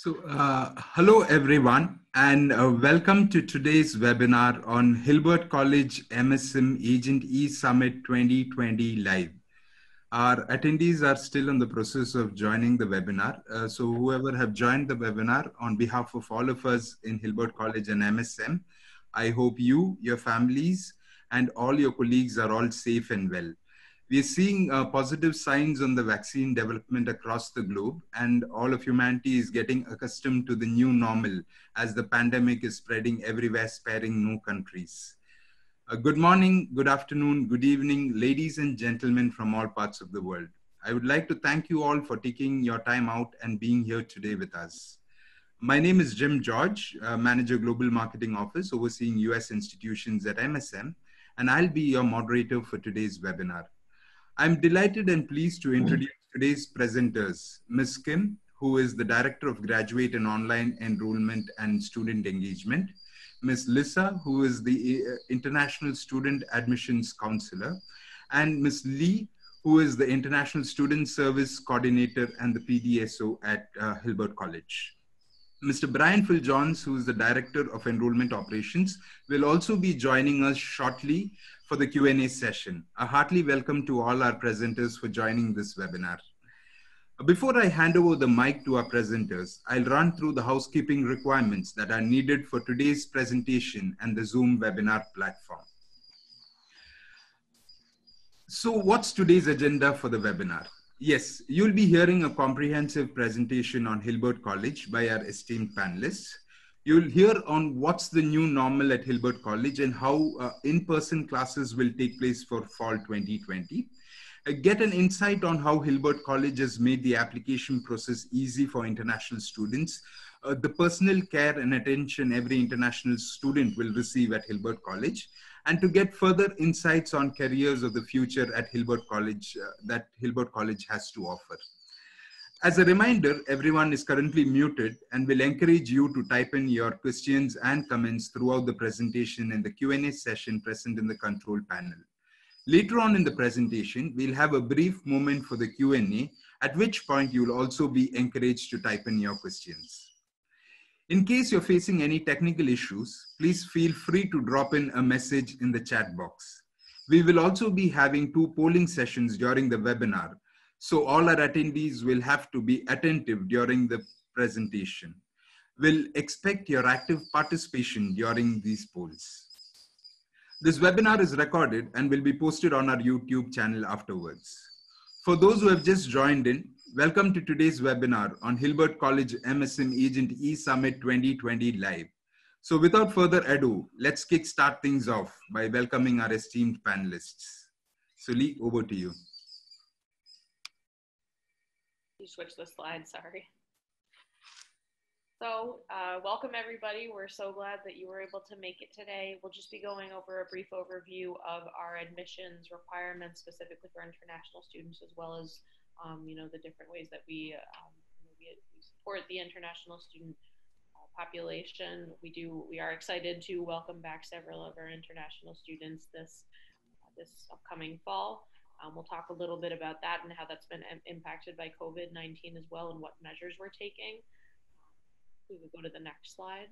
So, uh, hello everyone, and uh, welcome to today's webinar on Hilbert College MSM Agent E Summit 2020 Live. Our attendees are still in the process of joining the webinar. Uh, so whoever have joined the webinar on behalf of all of us in Hilbert College and MSM, I hope you, your families, and all your colleagues are all safe and well we are seeing uh, positive signs on the vaccine development across the globe, and all of humanity is getting accustomed to the new normal as the pandemic is spreading everywhere, sparing no countries. Uh, good morning, good afternoon, good evening, ladies and gentlemen from all parts of the world. I would like to thank you all for taking your time out and being here today with us. My name is Jim George, uh, Manager Global Marketing Office, overseeing US institutions at MSM, and I'll be your moderator for today's webinar. I'm delighted and pleased to introduce today's presenters, Ms. Kim, who is the Director of Graduate and Online Enrollment and Student Engagement, Ms. Lisa, who is the uh, International Student Admissions Counselor, and Ms. Lee, who is the International Student Service Coordinator and the PDSO at uh, Hilbert College. Mr. Brian Phil Johns, who is the Director of Enrollment Operations, will also be joining us shortly for the Q&A session. A heartily welcome to all our presenters for joining this webinar. Before I hand over the mic to our presenters, I'll run through the housekeeping requirements that are needed for today's presentation and the Zoom webinar platform. So what's today's agenda for the webinar? Yes, you'll be hearing a comprehensive presentation on Hilbert College by our esteemed panelists. You'll hear on what's the new normal at Hilbert College and how uh, in-person classes will take place for fall 2020. Uh, get an insight on how Hilbert College has made the application process easy for international students, uh, the personal care and attention every international student will receive at Hilbert College, and to get further insights on careers of the future at Hilbert College uh, that Hilbert College has to offer. As a reminder, everyone is currently muted and will encourage you to type in your questions and comments throughout the presentation in the Q&A session present in the control panel. Later on in the presentation, we'll have a brief moment for the Q&A, at which point you'll also be encouraged to type in your questions. In case you're facing any technical issues, please feel free to drop in a message in the chat box. We will also be having two polling sessions during the webinar, so all our attendees will have to be attentive during the presentation. We'll expect your active participation during these polls. This webinar is recorded and will be posted on our YouTube channel afterwards. For those who have just joined in, Welcome to today's webinar on Hilbert College MSM Agent E-Summit 2020 Live. So without further ado, let's kick start things off by welcoming our esteemed panelists. Lee, over to you. You switch the slide, sorry. So uh, welcome everybody. We're so glad that you were able to make it today. We'll just be going over a brief overview of our admissions requirements specifically for international students as well as um, you know, the different ways that we, um, we, support the international student uh, population. We do, we are excited to welcome back several of our international students this, uh, this upcoming fall. Um, we'll talk a little bit about that and how that's been impacted by COVID-19 as well and what measures we're taking. We will go to the next slide.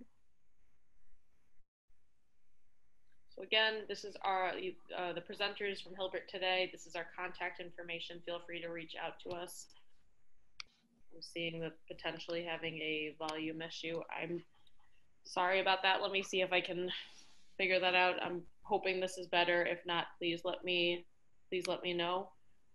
So again, this is our uh, the presenters from Hilbert today. This is our contact information. Feel free to reach out to us. I'm seeing that potentially having a volume issue. I'm sorry about that. Let me see if I can figure that out. I'm hoping this is better. If not, please let me please let me know.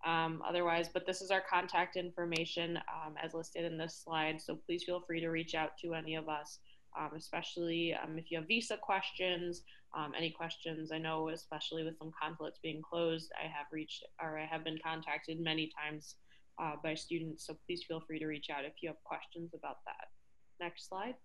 Um, otherwise, but this is our contact information um, as listed in this slide. So please feel free to reach out to any of us, um, especially um, if you have visa questions, um, any questions. I know, especially with some consulates being closed, I have reached or I have been contacted many times uh, by students. So please feel free to reach out if you have questions about that. Next slide.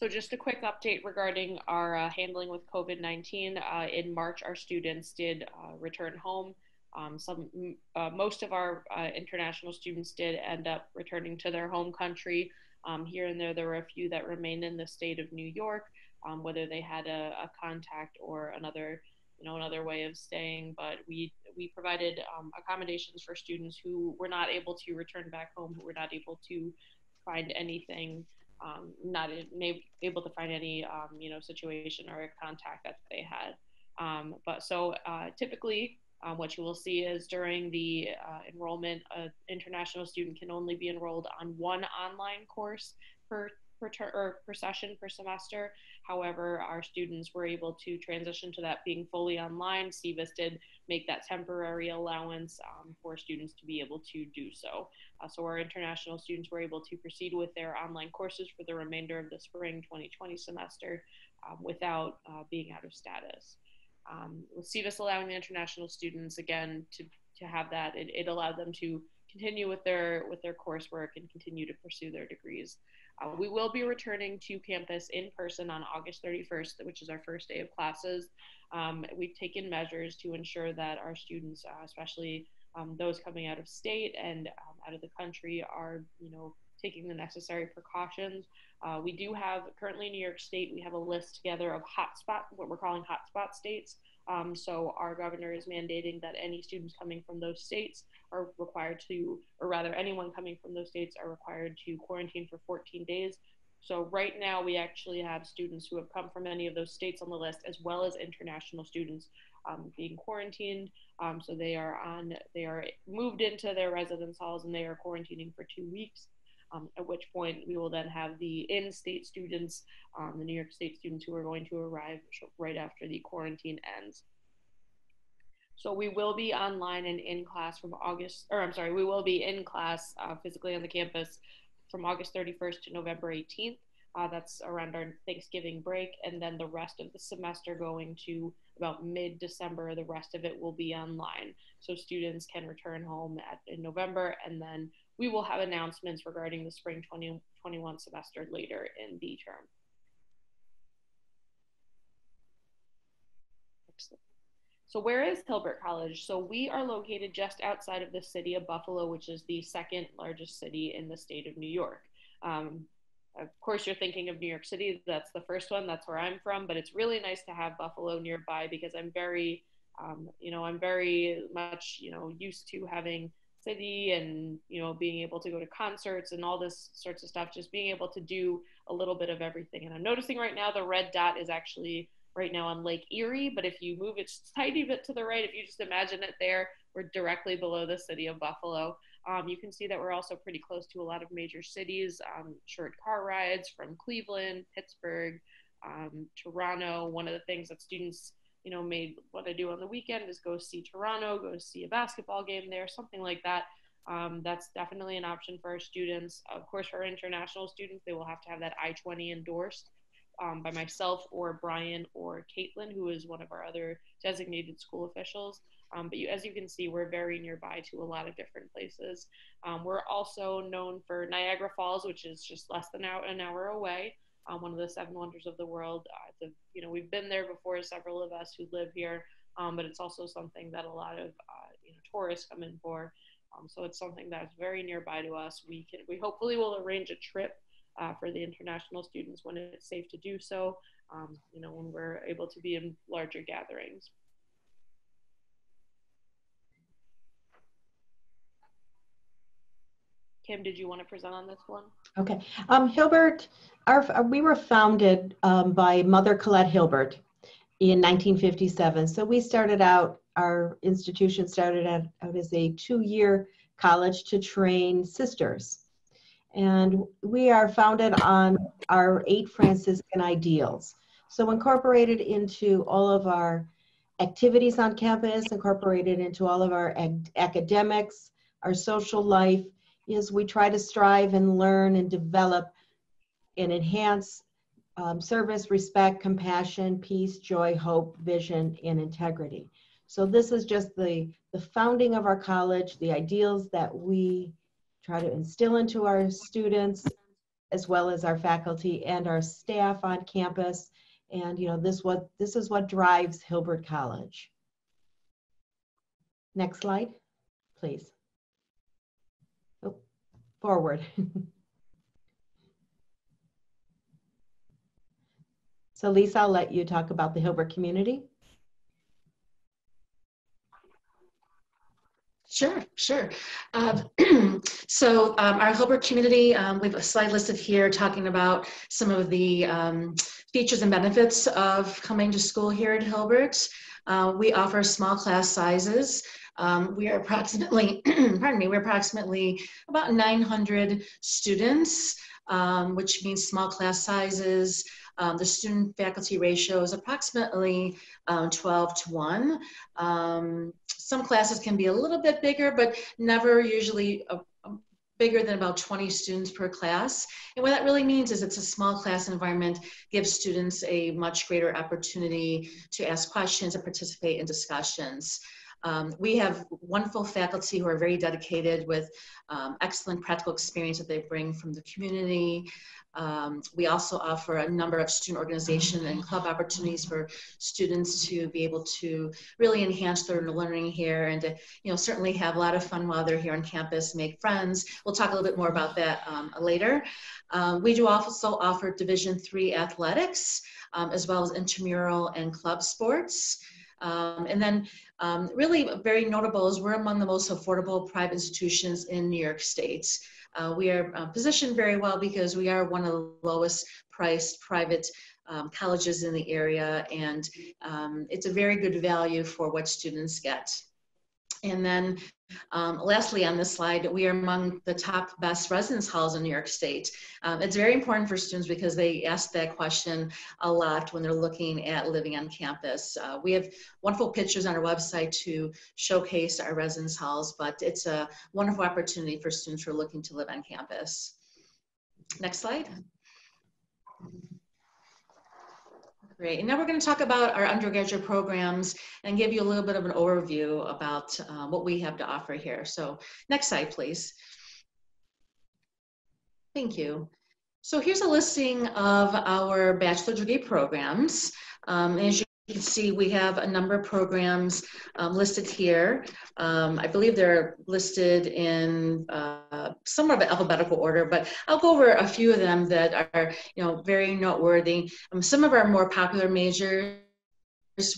So just a quick update regarding our uh, handling with COVID-19. Uh, in March, our students did uh, return home. Um, some, uh, most of our uh, international students did end up returning to their home country. Um, here and there, there were a few that remained in the state of New York, um, whether they had a, a, contact or another you know another way of staying. But we we provided um, accommodations for students who were not able to return back home, who were not able to find anything, um, not able to find any um, you know situation or contact that they had. Um, but so uh, typically. Um, what you will see is during the uh, enrollment, an international student can only be enrolled on one online course per per, ter- or per session per semester. However, our students were able to transition to that being fully online. SEVIS did make that temporary allowance um, for students to be able to do so. Uh, so our international students were able to proceed with their online courses for the remainder of the spring 2020 semester um, without uh, being out of status. Um, with SEVIS allowing the international students again to, to have that, it, it allowed them to continue with their with their coursework and continue to pursue their degrees. Uh, we will be returning to campus in person on August 31st, which is our first day of classes. Um, we've taken measures to ensure that our students, uh, especially um, those coming out of state and um, out of the country, are you know taking the necessary precautions. Uh, we do have currently in New York State, we have a list together of hotspot, what we're calling hotspot states. Um, so our governor is mandating that any students coming from those states are required to, or rather, anyone coming from those states are required to quarantine for 14 days. So right now, we actually have students who have come from any of those states on the list, as well as international students um, being quarantined. Um, so they are on, they are moved into their residence halls and they are quarantining for two weeks. Um, at which point we will then have the in-state students, um, the New York State students who are going to arrive right after the quarantine ends. So we will be online and in class from August, or I'm sorry, we will be in class uh, physically on the campus from August 31st to November 18th. Uh, that's around our Thanksgiving break, and then the rest of the semester going to about mid-December. The rest of it will be online, so students can return home at, in November, and then we will have announcements regarding the spring 2021 semester later in the term. Excellent. So where is Hilbert College? So we are located just outside of the city of Buffalo, which is the second largest city in the state of New York. Um, of course, you're thinking of New York City. That's the first one. That's where I'm from. But it's really nice to have Buffalo nearby because I'm very, um, you know, I'm very much, you know, used to having city and you know being able to go to concerts and all this sorts of stuff just being able to do a little bit of everything and i'm noticing right now the red dot is actually right now on Lake Erie, but if you move it just a tiny bit to the right, if you just imagine it there, we're directly below the city of Buffalo. Um, you can see that we're also pretty close to a lot of major cities, um, short car rides from Cleveland, Pittsburgh, um, Toronto. One of the things that students, you know, may want to do on the weekend is go see Toronto, go see a basketball game there, something like that. Um, that's definitely an option for our students. Of course, for international students, they will have to have that I-20 endorsed um, by myself or Brian or Caitlin, who is one of our other designated school officials. Um, but you, as you can see, we're very nearby to a lot of different places. Um, we're also known for Niagara Falls, which is just less than an hour away. Um, one of the seven wonders of the world. Uh, you know, we've been there before, several of us who live here, um, but it's also something that a lot of uh, you know tourists come in for. Um, so it's something that's very nearby to us. We can, we hopefully will arrange a trip uh, for the international students when it's safe to do so, um, you know, when we're able to be in larger gatherings. Kim, did you want to present on this one? Okay. Um, Hilbert, our, we were founded um, by Mother Colette Hilbert in 1957. So we started out, our institution started out, out as a two-year college to train sisters. And we are founded on our eight Franciscan ideals. So incorporated into all of our activities on campus, incorporated into all of our academics, our social life, is we try to strive and learn and develop and enhance um, service, respect, compassion, peace, joy, hope, vision, and integrity. So this is just the, the founding of our college, the ideals that we try to instill into our students as well as our faculty and our staff on campus. And you know, this what this is what drives Hilbert College. Next slide, please. Oh, forward. so Lisa, I'll let you talk about the Hilbert community. Sure, sure. Uh, so um, our Hilbert community, um, we have a slide listed here talking about some of the um, features and benefits of coming to school here at Hilbert. Uh, we offer small class sizes. Um, we are approximately, pardon me, we're approximately about 900 students, um, which means small class sizes. Um, the student faculty ratio is approximately um, 12 to 1. Um, some classes can be a little bit bigger, but never usually a, a bigger than about 20 students per class. And what that really means is it's a small class environment, gives students a much greater opportunity to ask questions and participate in discussions. Um, we have wonderful faculty who are very dedicated with um, excellent practical experience that they bring from the community. Um, we also offer a number of student organization and club opportunities for students to be able to really enhance their learning here and to, you know, certainly have a lot of fun while they're here on campus, make friends. We'll talk a little bit more about that um, later. Um, we do also offer Division three athletics, um, as well as intramural and club sports. Um, and then um, really very notable is we're among the most affordable private institutions in New York State. Uh, we are uh, positioned very well because we are one of the lowest priced private um, colleges in the area and um, it's a very good value for what students get. And then um, lastly, on this slide, we are among the top best residence halls in New York State. Um, it's very important for students because they ask that question a lot when they're looking at living on campus. Uh, we have wonderful pictures on our website to showcase our residence halls, but it's a wonderful opportunity for students who are looking to live on campus. Next slide. Great. And now we're going to talk about our undergraduate programs and give you a little bit of an overview about uh, what we have to offer here. So next slide, please. Thank you. So here's a listing of our bachelor degree programs. Um, as you you can see we have a number of programs um, listed here. Um, I believe they're listed in uh, somewhat of an alphabetical order, but I'll go over a few of them that are, you know, very noteworthy. Um, some of our more popular majors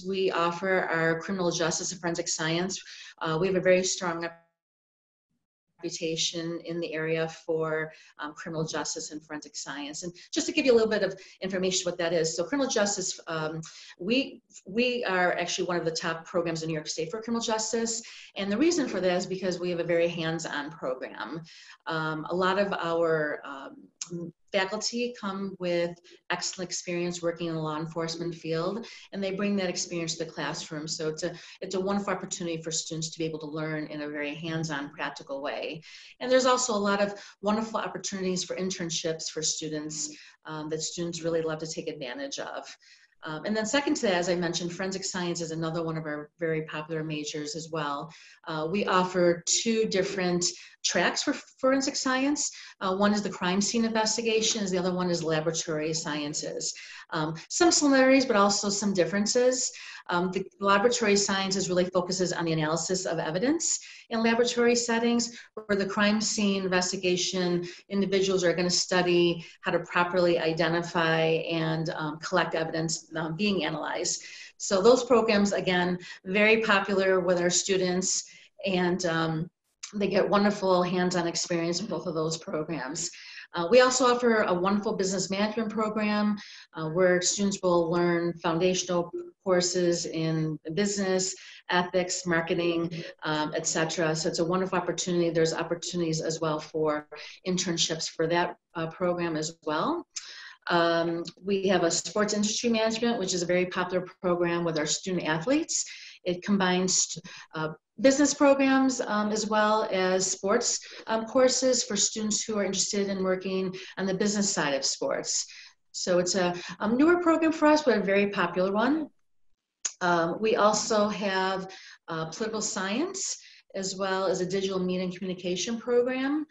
we offer are criminal justice and forensic science. Uh, we have a very strong reputation in the area for um, criminal justice and forensic science. And just to give you a little bit of information what that is. So criminal justice, um, we, we are actually one of the top programs in New York State for criminal justice. And the reason for that is because we have a very hands-on program. Um, a lot of our um, faculty come with excellent experience working in the law enforcement field and they bring that experience to the classroom. So it's a it's a wonderful opportunity for students to be able to learn in a very hands-on practical way. And there's also a lot of wonderful opportunities for internships for students um, that students really love to take advantage of. Um, and then second to that, as I mentioned, forensic science is another one of our very popular majors as well. Uh, we offer two different tracks for forensic science. Uh, one is the crime scene investigations, the other one is laboratory sciences. Um, some similarities, but also some differences. Um, the laboratory sciences really focuses on the analysis of evidence in laboratory settings, where the crime scene investigation individuals are going to study how to properly identify and um, collect evidence um, being analyzed. So those programs, again, very popular with our students and um, they get wonderful hands-on experience in both of those programs. Uh, we also offer a wonderful business management program uh, where students will learn foundational courses in business, ethics, marketing, um, etc. So it's a wonderful opportunity. There's opportunities as well for internships for that uh, program as well. Um, we have a sports industry management, which is a very popular program with our student athletes. It combines uh, business programs um, as well as sports um, courses for students who are interested in working on the business side of sports. So it's a, a newer program for us, but a very popular one. Um, we also have uh, political science as well as a digital media and communication program.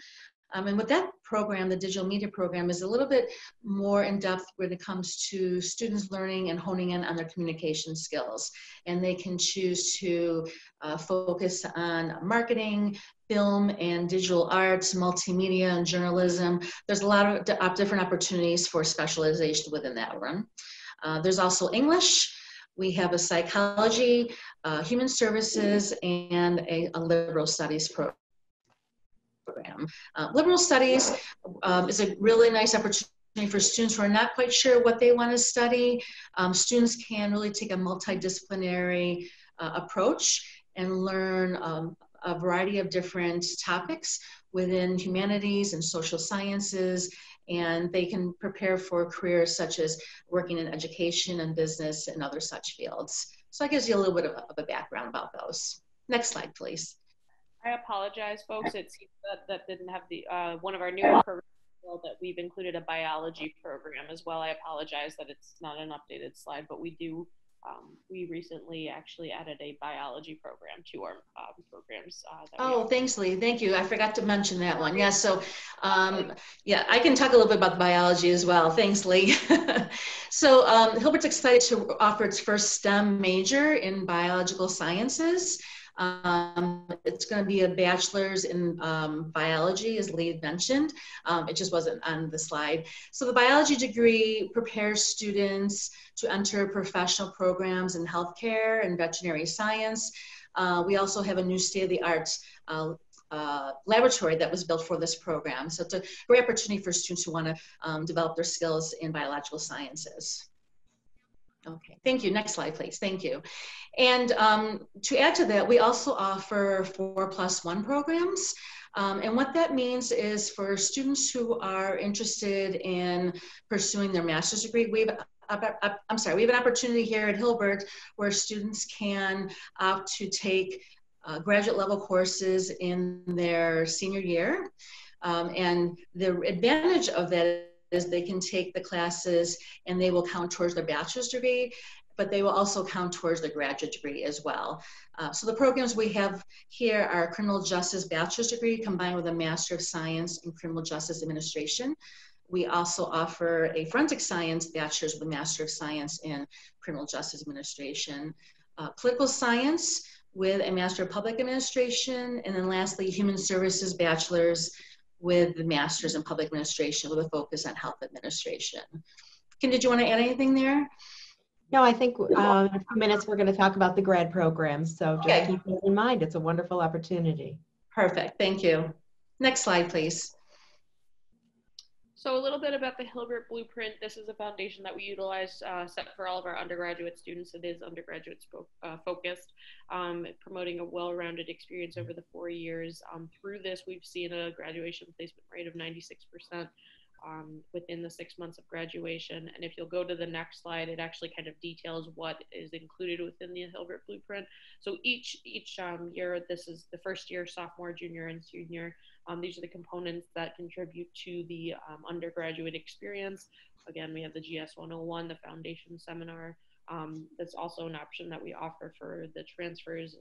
Um, and with that program, the digital media program is a little bit more in depth when it comes to students learning and honing in on their communication skills. And they can choose to uh, focus on marketing, film and digital arts, multimedia and journalism. There's a lot of different opportunities for specialization within that one. Uh, there's also English. we have a psychology, uh, human services, and a, a liberal studies program. Uh, liberal studies um, is a really nice opportunity for students who are not quite sure what they want to study. Um, students can really take a multidisciplinary uh, approach and learn um, a variety of different topics within humanities and social sciences and they can prepare for careers such as working in education and business and other such fields. So that gives you a little bit of a, of a background about those. Next slide, please. I apologize, folks. It seems that that didn't have the uh, one of our newer programs that we've included a biology program as well. I apologize that it's not an updated slide, but we do um, we recently actually added a biology program to our um, programs. Uh, oh, thanks, Lee. Thank you. I forgot to mention that one. Yeah, so um, yeah, I can talk a little bit about the biology as well. Thanks, Lee. so um, Hilbert's excited to offer its first STEM major in biological sciences. Um, it's going to be a bachelor's in um, biology, as Lee mentioned. Um, it just wasn't on the slide. So the biology degree prepares students to enter professional programs in healthcare and veterinary science. Uh, we also have a new state-of-the-art uh, uh, laboratory that was built for this program. So it's a great opportunity for students who want to um, develop their skills in biological sciences. Okay, thank you. Next slide, please. Thank you. And um, to add to that, we also offer four plus one programs. Um, and what that means is for students who are interested in pursuing their master's degree, we have I'm sorry, we have an opportunity here at Hilbert where students can opt to take uh, graduate level courses in their senior year. Um, and the advantage of that is they can take the classes and they will count towards their bachelor's degree, but they will also count towards the graduate degree as well. Uh, so the programs we have here are criminal justice bachelor's degree combined with a master of science in criminal justice administration. We also offer a forensic science bachelor's with a master of science in criminal justice administration. Uh, political science with a master of public administration, and then lastly, human services bachelor's with the master's in public administration with a focus on health administration. Kim, did you want to add anything there? No, I think uh, in a few minutes we're going to talk about the grad programs. So just okay. keep that in mind. It's a wonderful opportunity. Perfect. Thank you. Next slide, please. So a little bit about the Hilbert Blueprint. This is a foundation that we utilize uh, set for all of our undergraduate students. It is undergraduate uh, focused, um, promoting a well-rounded experience over the four years. Um, through this, we've seen a graduation placement rate of 96% um, within the six months of graduation. And if you'll go to the next slide, it actually kind of details what is included within the Hilbert Blueprint. So each each um, year, this is the first year, sophomore, junior, and senior um, these are the components that contribute to the um, undergraduate experience. Again, we have the GS 101, the foundation seminar. Um, that's also an option that we offer for the transfers.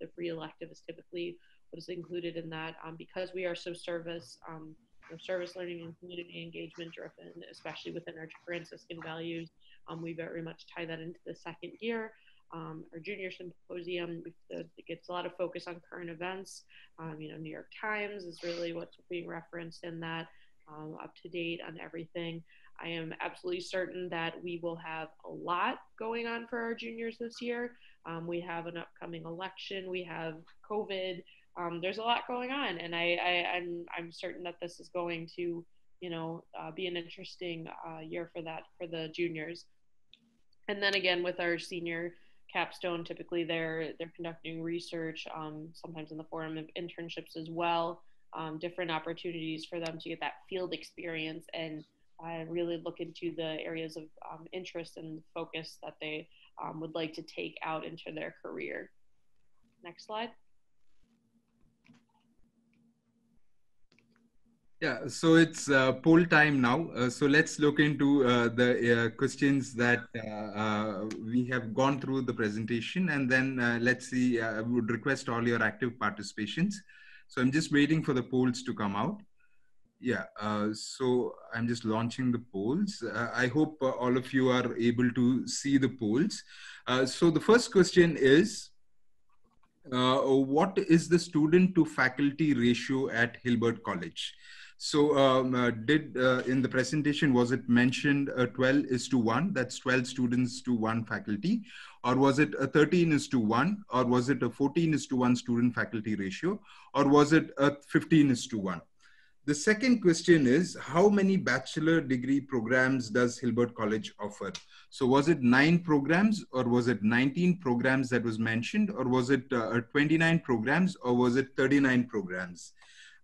The free elective is typically what is included in that. Um, because we are so service, um, service learning and community engagement driven, especially within our Franciscan values, um, we very much tie that into the second year um, our junior symposium gets a lot of focus on current events. Um, you know, New York Times is really what's being referenced in that, um, up to date on everything. I am absolutely certain that we will have a lot going on for our juniors this year. Um, we have an upcoming election. We have COVID. Um, there's a lot going on, and I, I, I'm, I'm certain that this is going to, you know, uh, be an interesting uh, year for that for the juniors. And then again with our senior capstone typically they're they're conducting research um, sometimes in the form of internships as well um, different opportunities for them to get that field experience and uh, really look into the areas of um, interest and focus that they um, would like to take out into their career. Next slide Yeah, so it's uh, poll time now. Uh, so let's look into uh, the uh, questions that uh, uh, we have gone through the presentation and then let's see, I would request all your active participations. So I'm just waiting for the polls to come out. Yeah, so I'm just launching the polls. I hope all of you are able to see the polls. so the first question is, what is the student to faculty ratio at Hilbert College? So um, uh, did uh, in the presentation, was it mentioned uh, 12 is to one, that's 12 students to one faculty, or was it a 13 is to one, or was it a 14 is to one student faculty ratio, or was it a 15 is to one? The second question is, how many bachelor degree programs does Hilbert College offer? So was it nine programs? Or was it 19 programs that was mentioned? Or was it uh, 29 programs? Or was it 39 programs?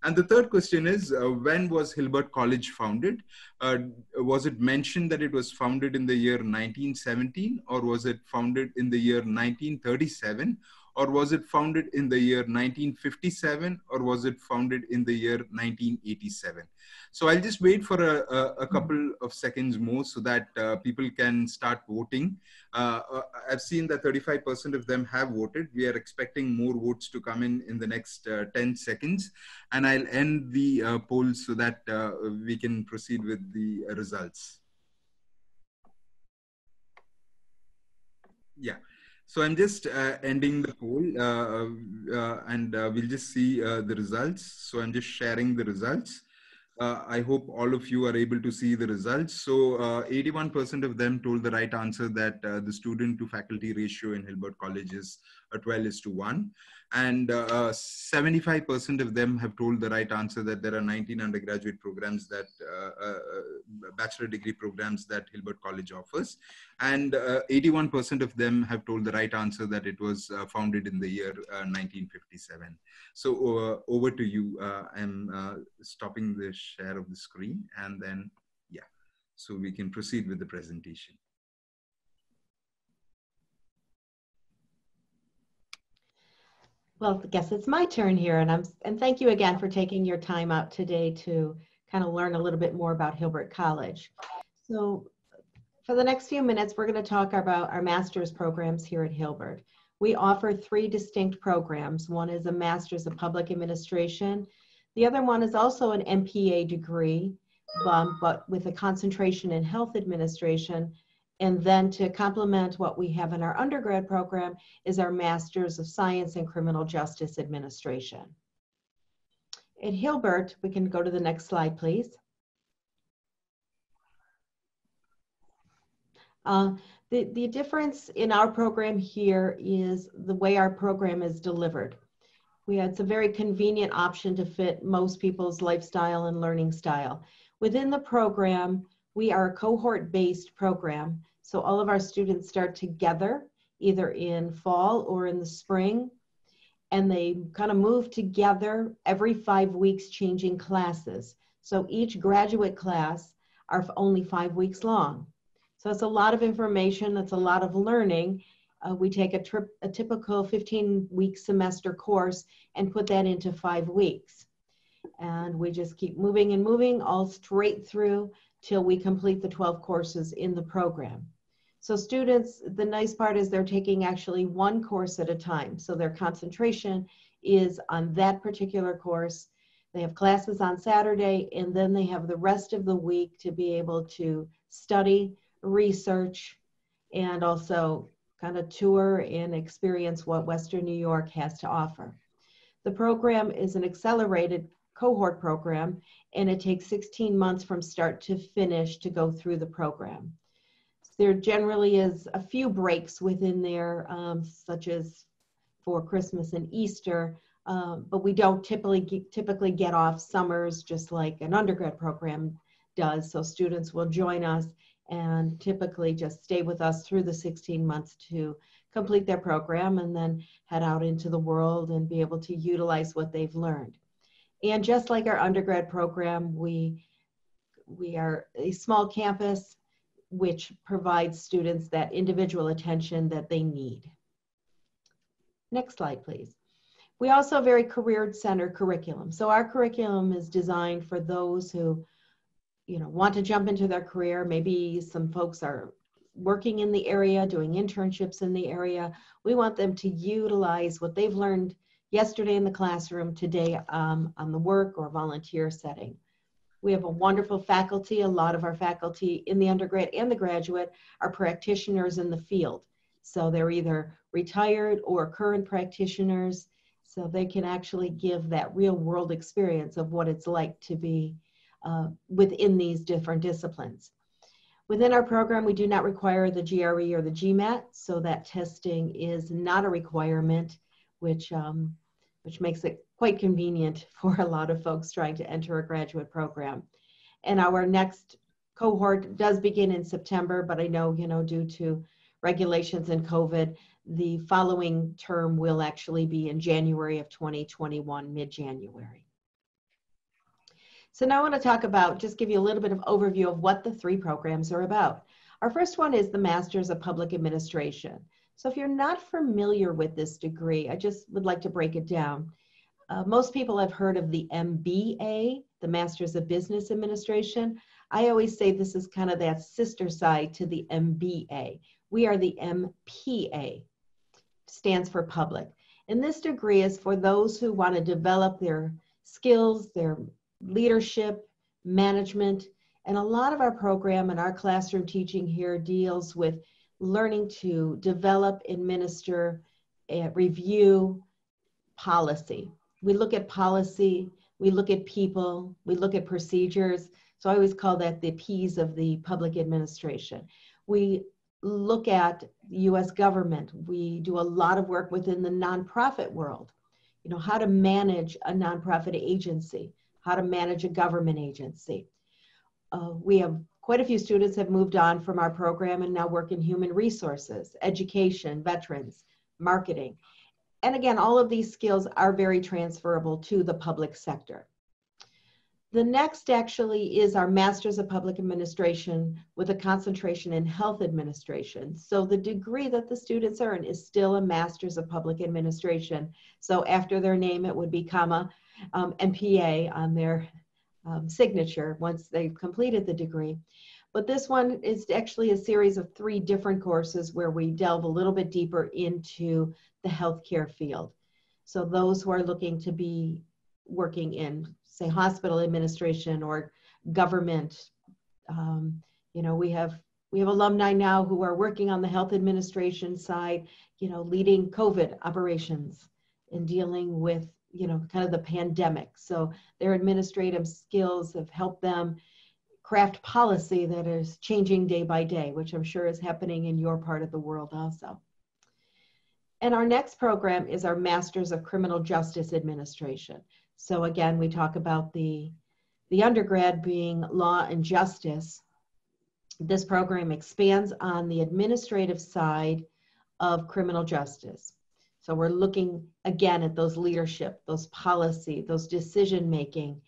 And the third question is, uh, when was Hilbert College founded? Uh, was it mentioned that it was founded in the year 1917 or was it founded in the year 1937 or was it founded in the year 1957 or was it founded in the year 1987 so i'll just wait for a, a, a couple of seconds more so that uh, people can start voting. Uh, uh i've seen that 35% of them have voted. We are expecting more votes to come in in the next uh, 10 seconds. And i'll end the uh, poll so that uh, we can proceed with the results. Yeah so I'm just uh, ending the poll uh, uh, and uh, we'll just see uh, the results. So I'm just sharing the results. Uh, I hope all of you are able to see the results. So 81% of them told the right answer that the student to faculty ratio in Hilbert College is 12 is to 1 and 75% uh, of them have told the right answer that there are 19 undergraduate programs that uh, uh, uh bachelor degree programs that Hilbert College offers. And 81% of them have told the right answer that it was founded in the year 1957 so over to you. I'm stopping the share of the screen and then yeah. So we can proceed with the presentation Well, I guess it's my turn here, and I'm and thank you again for taking your time out today to kind of learn a little bit more about Hilbert College. So, for the next few minutes, we're going to talk about our master's programs here at Hilbert. We offer three distinct programs. One is a master's of public administration. The other one is also an MPA degree, um, but with a concentration in health administration and then to complement what we have in our undergrad program is our Masters of Science in Criminal Justice Administration. At Hilbert, we can go to the next slide, please. Uh, the, the difference in our program here is the way our program is delivered. We had it's a very convenient option to fit most people's lifestyle and learning style. Within the program, we are a cohort-based program. So all of our students start together either in fall or in the spring. And they kind of move together every five weeks, changing classes. So each graduate class are only five weeks long. So it's a lot of information, it's a lot of learning. Uh, we take a, trip, a typical 15 week semester course and put that into five weeks. And we just keep moving and moving all straight through till we complete the 12 courses in the program. So students, the nice part is they're taking actually one course at a time. So their concentration is on that particular course. They have classes on Saturday and then they have the rest of the week to be able to study, research, and also kind of tour and experience what Western New York has to offer. The program is an accelerated cohort program and it takes 16 months from start to finish to go through the program. There generally is a few breaks within there, um, such as for Christmas and Easter, um, but we don't typically typically get off summers just like an undergrad program does. So students will join us and typically just stay with us through the 16 months to complete their program and then head out into the world and be able to utilize what they've learned. And just like our undergrad program, we we are a small campus which provides students that individual attention that they need. Next slide, please. We also have very career center curriculum. So our curriculum is designed for those who, you know, want to jump into their career. Maybe some folks are working in the area, doing internships in the area. We want them to utilize what they've learned yesterday in the classroom, today um, on the work or volunteer setting. We have a wonderful faculty. A lot of our faculty in the undergrad and the graduate are practitioners in the field. So they're either retired or current practitioners. So they can actually give that real world experience of what it's like to be uh, within these different disciplines. Within our program, we do not require the GRE or the GMAT, so that testing is not a requirement, which, um, which makes it quite convenient for a lot of folks trying to enter a graduate program. And our next cohort does begin in September, but I know, you know, due to regulations and COVID, the following term will actually be in January of 2021, mid-January. So now I want to talk about, just give you a little bit of overview of what the three programs are about. Our first one is the Masters of Public Administration. So if you're not familiar with this degree, I just would like to break it down. Uh, most people have heard of the MBA, the Masters of Business Administration. I always say this is kind of that sister side to the MBA. We are the MPA, stands for public. And this degree is for those who want to develop their skills, their leadership, management, and a lot of our program and our classroom teaching here deals with learning to develop, administer, uh, review policy. We look at policy, we look at people, we look at procedures. So I always call that the P's of the public administration. We look at the US government. We do a lot of work within the nonprofit world. You know, how to manage a nonprofit agency, how to manage a government agency. Uh, we have quite a few students have moved on from our program and now work in human resources, education, veterans, marketing. And again, all of these skills are very transferable to the public sector. The next actually is our Masters of Public Administration with a concentration in Health Administration. So the degree that the students earn is still a Masters of Public Administration. So after their name, it would be comma um, MPA on their um, signature once they've completed the degree. But this one is actually a series of three different courses where we delve a little bit deeper into the healthcare field. So those who are looking to be working in say hospital administration or government. Um, you know, we have we have alumni now who are working on the health administration side, you know, leading COVID operations and dealing with, you know, kind of the pandemic. So their administrative skills have helped them craft policy that is changing day by day, which I'm sure is happening in your part of the world also. And our next program is our Masters of Criminal Justice Administration. So again, we talk about the, the undergrad being law and justice. This program expands on the administrative side of criminal justice. So we're looking again at those leadership, those policy, those decision making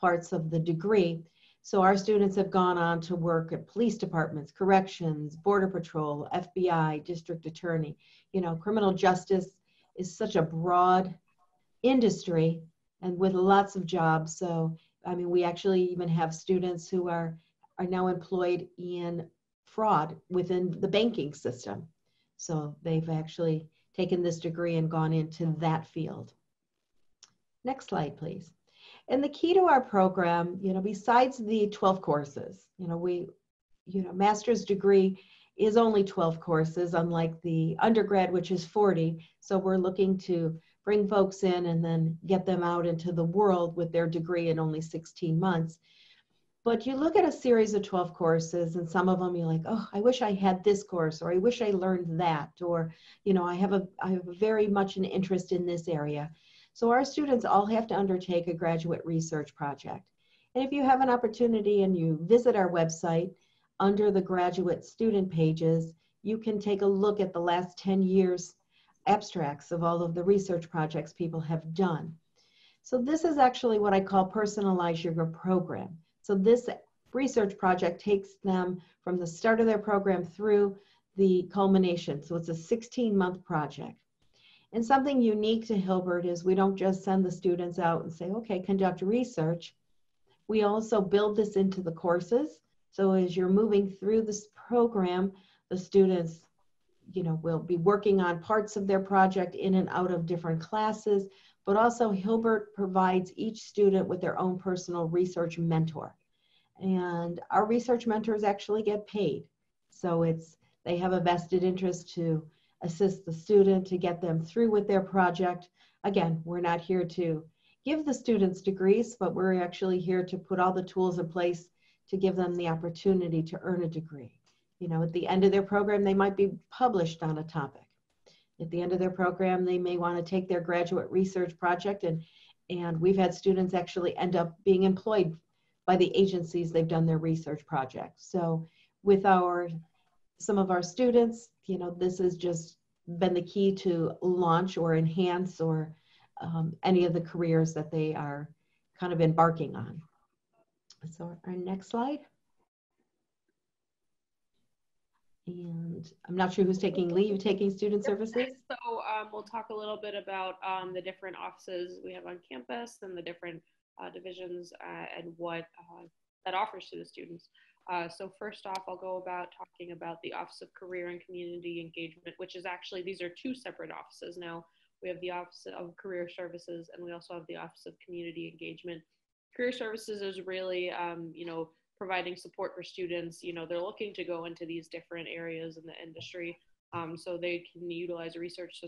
parts of the degree. So our students have gone on to work at police departments, corrections, border patrol, FBI, district attorney. You know, criminal justice is such a broad industry and with lots of jobs. So, I mean, we actually even have students who are, are now employed in fraud within the banking system. So they've actually taken this degree and gone into that field. Next slide, please. And the key to our program, you know, besides the 12 courses, you know, we, you know, master's degree is only 12 courses, unlike the undergrad, which is 40. So we're looking to bring folks in and then get them out into the world with their degree in only 16 months. But you look at a series of 12 courses and some of them you're like, oh, I wish I had this course or I wish I learned that or, you know, I have a I have very much an interest in this area. So our students all have to undertake a graduate research project. And if you have an opportunity and you visit our website under the graduate student pages, you can take a look at the last 10 years abstracts of all of the research projects people have done. So this is actually what I call personalize your program. So this research project takes them from the start of their program through the culmination. So it's a 16 month project. And something unique to Hilbert is we don't just send the students out and say, okay, conduct research. We also build this into the courses. So as you're moving through this program, the students you know, will be working on parts of their project in and out of different classes, but also Hilbert provides each student with their own personal research mentor. And our research mentors actually get paid. So it's, they have a vested interest to assist the student to get them through with their project. Again, we're not here to give the students degrees, but we're actually here to put all the tools in place to give them the opportunity to earn a degree. You know, at the end of their program, they might be published on a topic. At the end of their program, they may want to take their graduate research project and and we've had students actually end up being employed by the agencies they've done their research projects. So with our some of our students, you know, this has just been the key to launch or enhance or um, any of the careers that they are kind of embarking on. So our next slide. And I'm not sure who's taking leave, taking student services. So um, we'll talk a little bit about um, the different offices we have on campus and the different uh, divisions uh, and what uh, that offers to the students. Uh, so first off, I'll go about talking about the Office of Career and Community Engagement, which is actually, these are two separate offices now. We have the Office of Career Services and we also have the Office of Community Engagement. Career Services is really, um, you know, providing support for students. You know, they're looking to go into these different areas in the industry. Um, so they can utilize research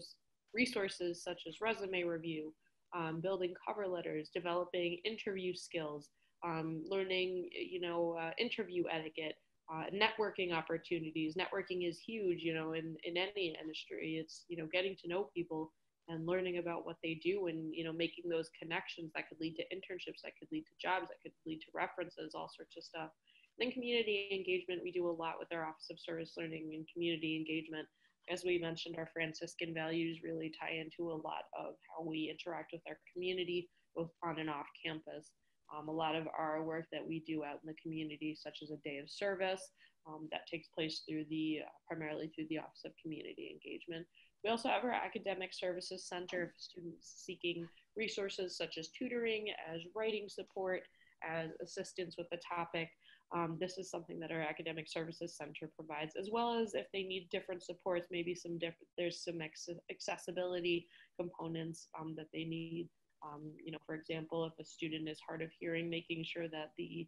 resources such as resume review, um, building cover letters, developing interview skills, um, learning, you know, uh, interview etiquette, uh, networking opportunities. Networking is huge, you know, in, in any industry. It's, you know, getting to know people and learning about what they do and, you know, making those connections that could lead to internships, that could lead to jobs, that could lead to references, all sorts of stuff. then community engagement, we do a lot with our Office of Service Learning and community engagement. As we mentioned, our Franciscan values really tie into a lot of how we interact with our community, both on and off campus. Um, a lot of our work that we do out in the community, such as a day of service, um, that takes place through the primarily through the Office of Community Engagement. We also have our Academic Services Center for students seeking resources such as tutoring, as writing support, as assistance with the topic. Um, this is something that our Academic Services Center provides, as well as if they need different supports, maybe some different, there's some accessibility components um, that they need um, you know, for example, if a student is hard of hearing, making sure that the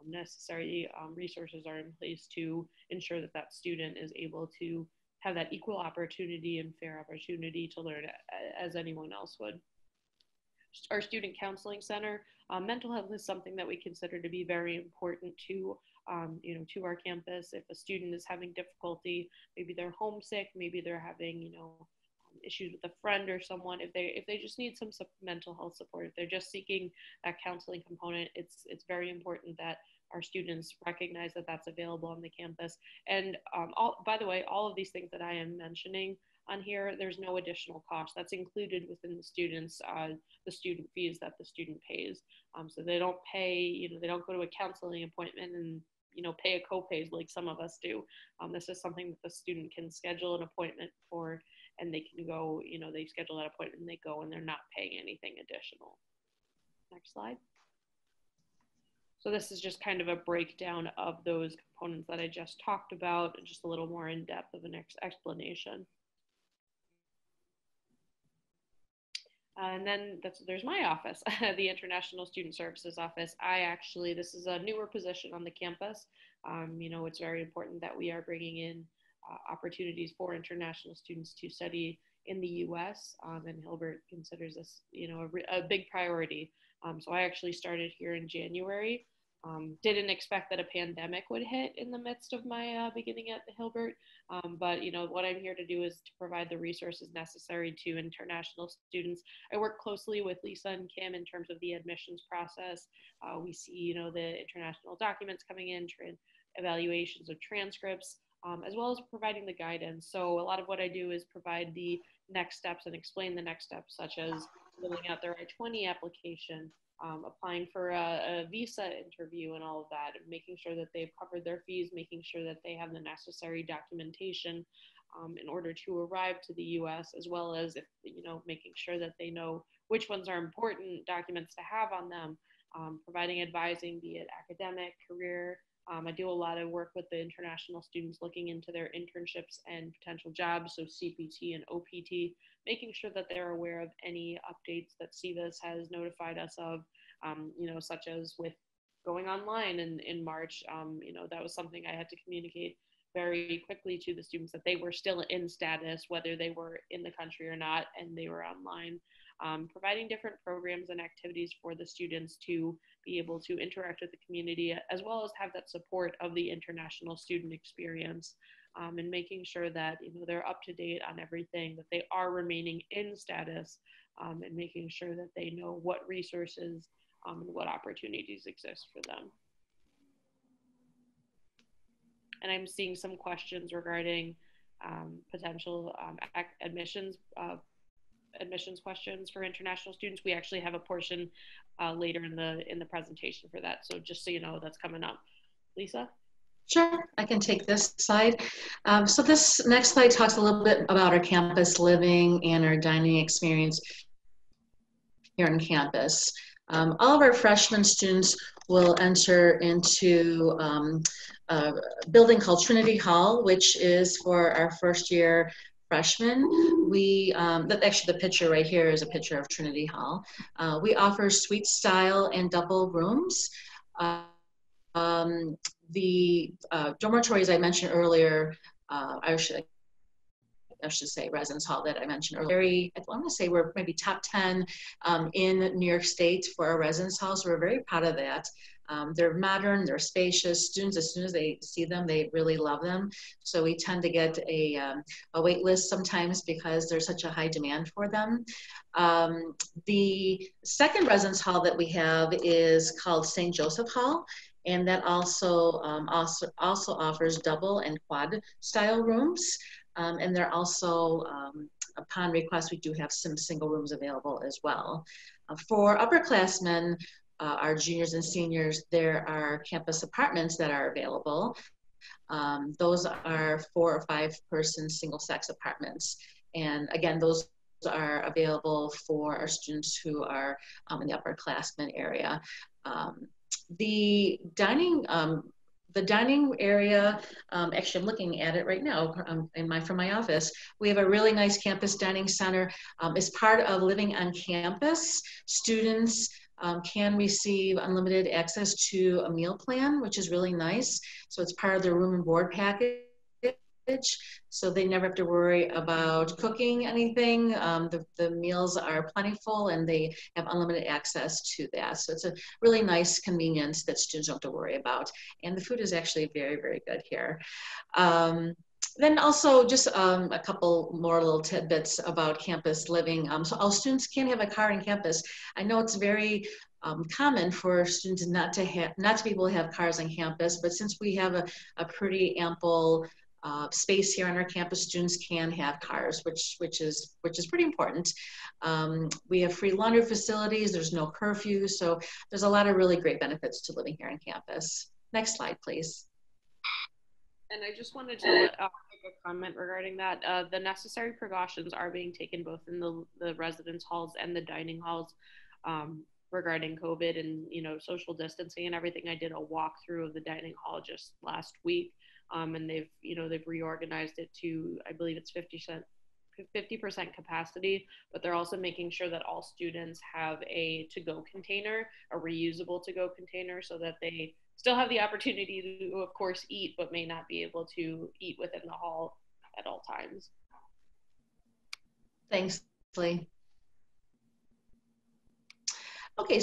um, necessary um, resources are in place to ensure that that student is able to have that equal opportunity and fair opportunity to learn as anyone else would. Our Student Counseling Center, um, mental health is something that we consider to be very important to, um, you know, to our campus. If a student is having difficulty, maybe they're homesick, maybe they're having, you know, issues with a friend or someone if they if they just need some mental health support if they're just seeking that counseling component it's it's very important that our students recognize that that's available on the campus and um, all by the way all of these things that i am mentioning on here there's no additional cost that's included within the students uh, the student fees that the student pays um, so they don't pay you know they don't go to a counseling appointment and you know pay a copay like some of us do um, this is something that the student can schedule an appointment for and they can go, you know, they schedule that appointment and they go and they're not paying anything additional. Next slide. So this is just kind of a breakdown of those components that I just talked about, just a little more in depth of an ex explanation. And then there's my office, the International Student Services Office. I actually, this is a newer position on the campus. Um, you know, it's very important that we are bringing in uh, opportunities for international students to study in the U.S. Um, and Hilbert considers this, you know, a, a big priority. Um, so I actually started here in January. Um, didn't expect that a pandemic would hit in the midst of my uh, beginning at the Hilbert, um, but you know what I'm here to do is to provide the resources necessary to international students. I work closely with Lisa and Kim in terms of the admissions process. Uh, we see you know the international documents coming in, evaluations of transcripts um, as well as providing the guidance. So a lot of what I do is provide the next steps and explain the next steps, such as filling out their I-20 application, um, applying for a, a, visa interview and all of that, making sure that they've covered their fees, making sure that they have the necessary documentation um, in order to arrive to the U.S., as well as if you know making sure that they know which ones are important documents to have on them, um, providing advising, be it academic, career, um, I do a lot of work with the international students looking into their internships and potential jobs, so CPT and OPT, making sure that they're aware of any updates that SEVIS has notified us of, um, you know, such as with going online in, in March. Um, you know, that was something I had to communicate very quickly to the students that they were still in status, whether they were in the country or not, and they were online. Um, providing different programs and activities for the students to be able to interact with the community as well as have that support of the international student experience um, and making sure that you know they're up to date on everything that they are remaining in status um, and making sure that they know what resources um, and what opportunities exist for them. And i'm seeing some questions regarding um, potential um, admissions uh, admissions questions for international students. We actually have a portion uh, later in the in the presentation for that. So just so you know that's coming up. Lisa Sure, I can take this slide. Um, so this next slide talks a little bit about our campus living and our dining experience here on campus. Um, all of our freshman students will enter into um, a building called Trinity Hall, which is for our first year freshmen. We, um, that actually the picture right here is a picture of Trinity Hall. Uh, we offer suite style and double rooms. Uh, um, the uh, dormitories I mentioned earlier, uh, I should I should say residence hall that I mentioned earlier. I want to say we're maybe top 10 um, in New York State for our residence halls. We're very proud of that. Um, they're modern, they're spacious. Students, as soon as they see them, they really love them. So we tend to get a, um, a wait list sometimes because there's such a high demand for them. Um, the second residence hall that we have is called St. Joseph Hall and that also um, also also offers double and quad style rooms. Um, and they're also, um, upon request, we do have some single rooms available as well. Uh, for upperclassmen, uh, our juniors and seniors, there are campus apartments that are available. Um, those are four or five person single sex apartments. And again, those are available for our students who are um, in the upperclassmen area. Um, the dining um, the dining area, um, actually I'm looking at it right now um, in my, from my office. We have a really nice campus dining center. Um, as part of living on campus, students um, can receive unlimited access to a meal plan, which is really nice. So it's part of their room and board package so they never have to worry about cooking anything. Um, the, the meals are plentiful and they have unlimited access to that. So it's a really nice convenience that students don't have to worry about. And the food is actually very, very good here. Um, then also just um, a couple more little tidbits about campus living. Um, so all students can have a car on campus. I know it's very um, common for students not to have not to be able to have cars on campus, but since we have a, a pretty ample uh, space here on our campus, students can have cars, which which is which is pretty important. Um, we have free laundry facilities. There's no curfew, so there's a lot of really great benefits to living here on campus. Next slide, please. And I just wanted to uh, make a comment regarding that. Uh, the necessary precautions are being taken both in the the residence halls and the dining halls. Um, regarding COVID and you know social distancing and everything. I did a walkthrough of the dining hall just last week, um, and they've you know they've reorganized it to I believe it's 50 percent 50% capacity, but they're also making sure that all students have a to-go container, a reusable to-go container, so that they still have the opportunity to, of course, eat, but may not be able to eat within the hall at all times. Thanks, Lee. Okay,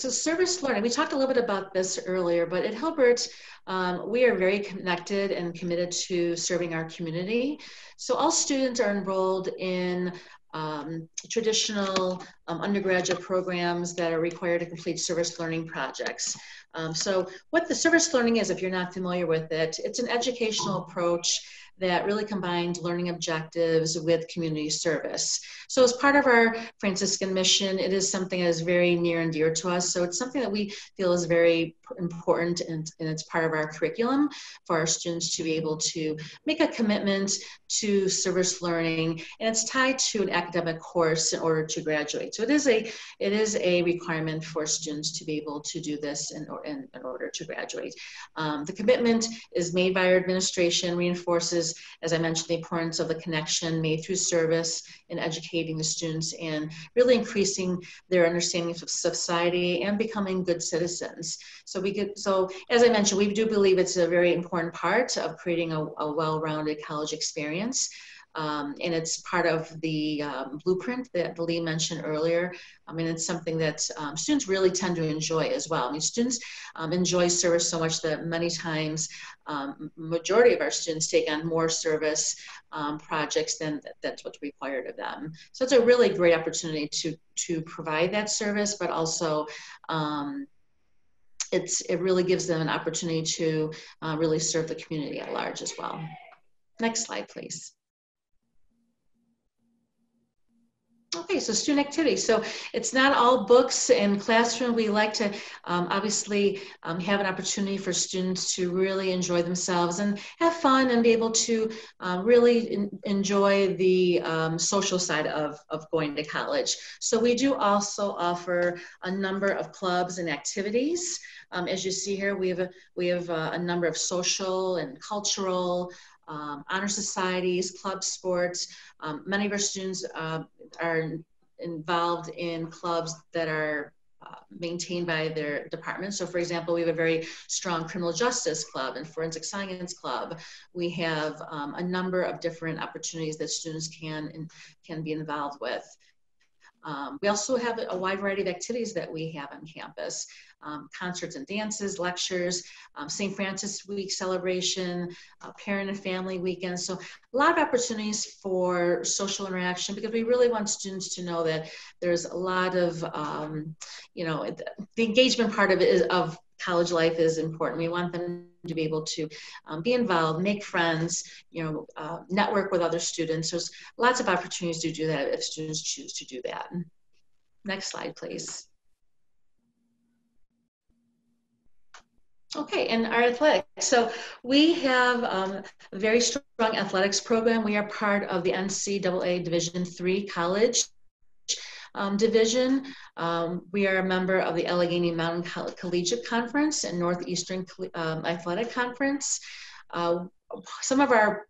so service learning, we talked a little bit about this earlier, but at Hilbert, um, we are very connected and committed to serving our community. So all students are enrolled in um, traditional um, undergraduate programs that are required to complete service learning projects. Um, so what the service learning is, if you're not familiar with it, it's an educational approach that really combined learning objectives with community service. So as part of our Franciscan mission, it is something that is very near and dear to us. So it's something that we feel is very important and, and it's part of our curriculum for our students to be able to make a commitment to service learning and it's tied to an academic course in order to graduate. So it is a it is a requirement for students to be able to do this in, in, in order to graduate. Um, the commitment is made by our administration, reinforces as I mentioned, the importance of the connection made through service in educating the students and really increasing their understanding of society and becoming good citizens. So we could, so as I mentioned, we do believe it's a very important part of creating a, a well-rounded college experience. Um, and it's part of the um, blueprint that Lee mentioned earlier. I mean, it's something that um, students really tend to enjoy as well. I mean, students um, enjoy service so much that many times, um, majority of our students take on more service um, projects than that's what's required of them. So it's a really great opportunity to to provide that service, but also it's it really gives them an opportunity to uh, really serve the community at large as well. Next slide, please. Okay, so student activity. So it's not all books and classroom. We like to um, obviously um, have an opportunity for students to really enjoy themselves and have fun and be able to uh, really in, enjoy the um, social side of, of going to college. So we do also offer a number of clubs and activities. Um, as you see here, we have, a, we have a, a number of social and cultural um, honor societies, club sports. Um, many of our students uh, are involved in clubs that are uh, maintained by their department. So for example, we have a very strong criminal justice club and forensic science club. We have um, a number of different opportunities that students can, can be involved with. Um, we also have a wide variety of activities that we have on campus. Um, concerts and dances, lectures, um, St. Francis Week celebration, uh, parent and family weekends. So a lot of opportunities for social interaction because we really want students to know that there's a lot of, um, you know, the engagement part of it is, of college life is important. We want them to be able to um, be involved, make friends, you know, uh, network with other students. There's lots of opportunities to do that if students choose to do that. Next slide, please. Okay, and our athletics. So we have um, a very strong athletics program. We are part of the NCAA Division III college um, division. Um, we are a member of the Allegheny Mountain Coll Collegiate Conference and Northeastern um, Athletic Conference. Uh, some of our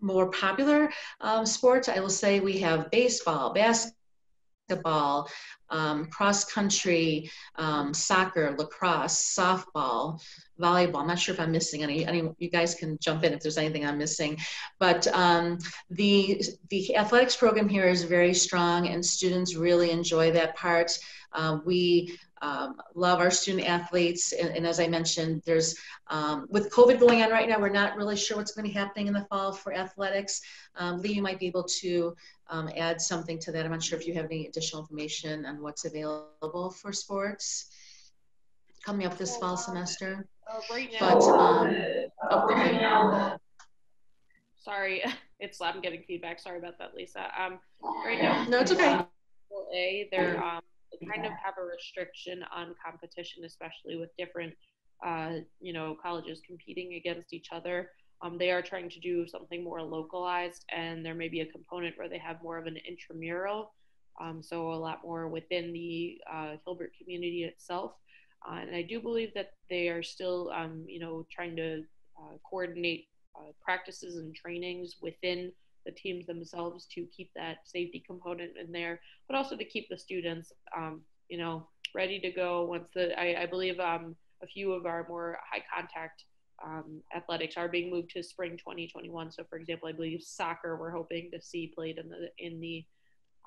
more popular um, sports, I will say we have baseball, basketball, um, cross country, um, soccer, lacrosse, softball, volleyball. I'm not sure if I'm missing any. Any you guys can jump in if there's anything I'm missing. But um, the the athletics program here is very strong, and students really enjoy that part. Uh, we um, love our student athletes, and, and, as I mentioned, there's um, with COVID going on right now, we're not really sure what's going to be happening in the fall for athletics. Um, Lee, you might be able to um, add something to that. I'm not sure if you have any additional information on what's available for sports coming up this fall semester. Right now. But, um, oh, Sorry, it's I'm getting feedback. Sorry about that, Lisa. Um, right now. No, it's okay. A, they're um, they kind of have a restriction on competition, especially with different, uh, you know, colleges competing against each other. Um, they are trying to do something more localized, and there may be a component where they have more of an intramural, um, so a lot more within the uh, Hilbert community itself. Uh, and I do believe that they are still, um, you know, trying to uh, coordinate uh, practices and trainings within the teams themselves to keep that safety component in there, but also to keep the students, um, you know, ready to go once the, I, I believe um, a few of our more high contact um, athletics are being moved to spring 2021. So for example, I believe soccer, we're hoping to see played in the, in the,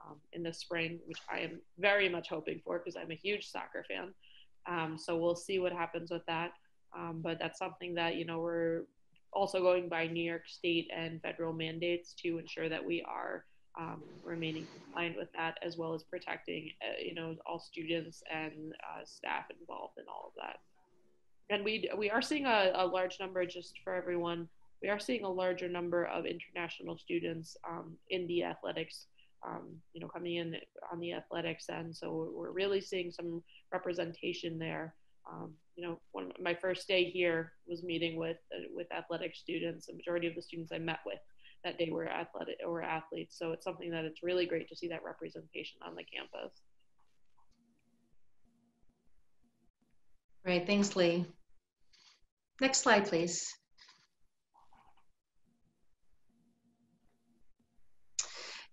um, in the spring, which I am very much hoping for because I'm a huge soccer fan. Um, so we'll see what happens with that. Um, but that's something that, you know, we're also going by New York state and federal mandates to ensure that we are um, remaining compliant with that, as well as protecting, uh, you know, all students and uh, staff involved in all of that. And we we are seeing a, a, large number, just for everyone, we are seeing a larger number of international students um, in the athletics, um, you know, coming in on the athletics end. So we're really seeing some representation there. Um, you know, one my first day here was meeting with uh, with athletic students. The majority of the students I met with that day were athletic or athletes. So it's something that it's really great to see that representation on the campus. Great, thanks, Lee. Next slide, please.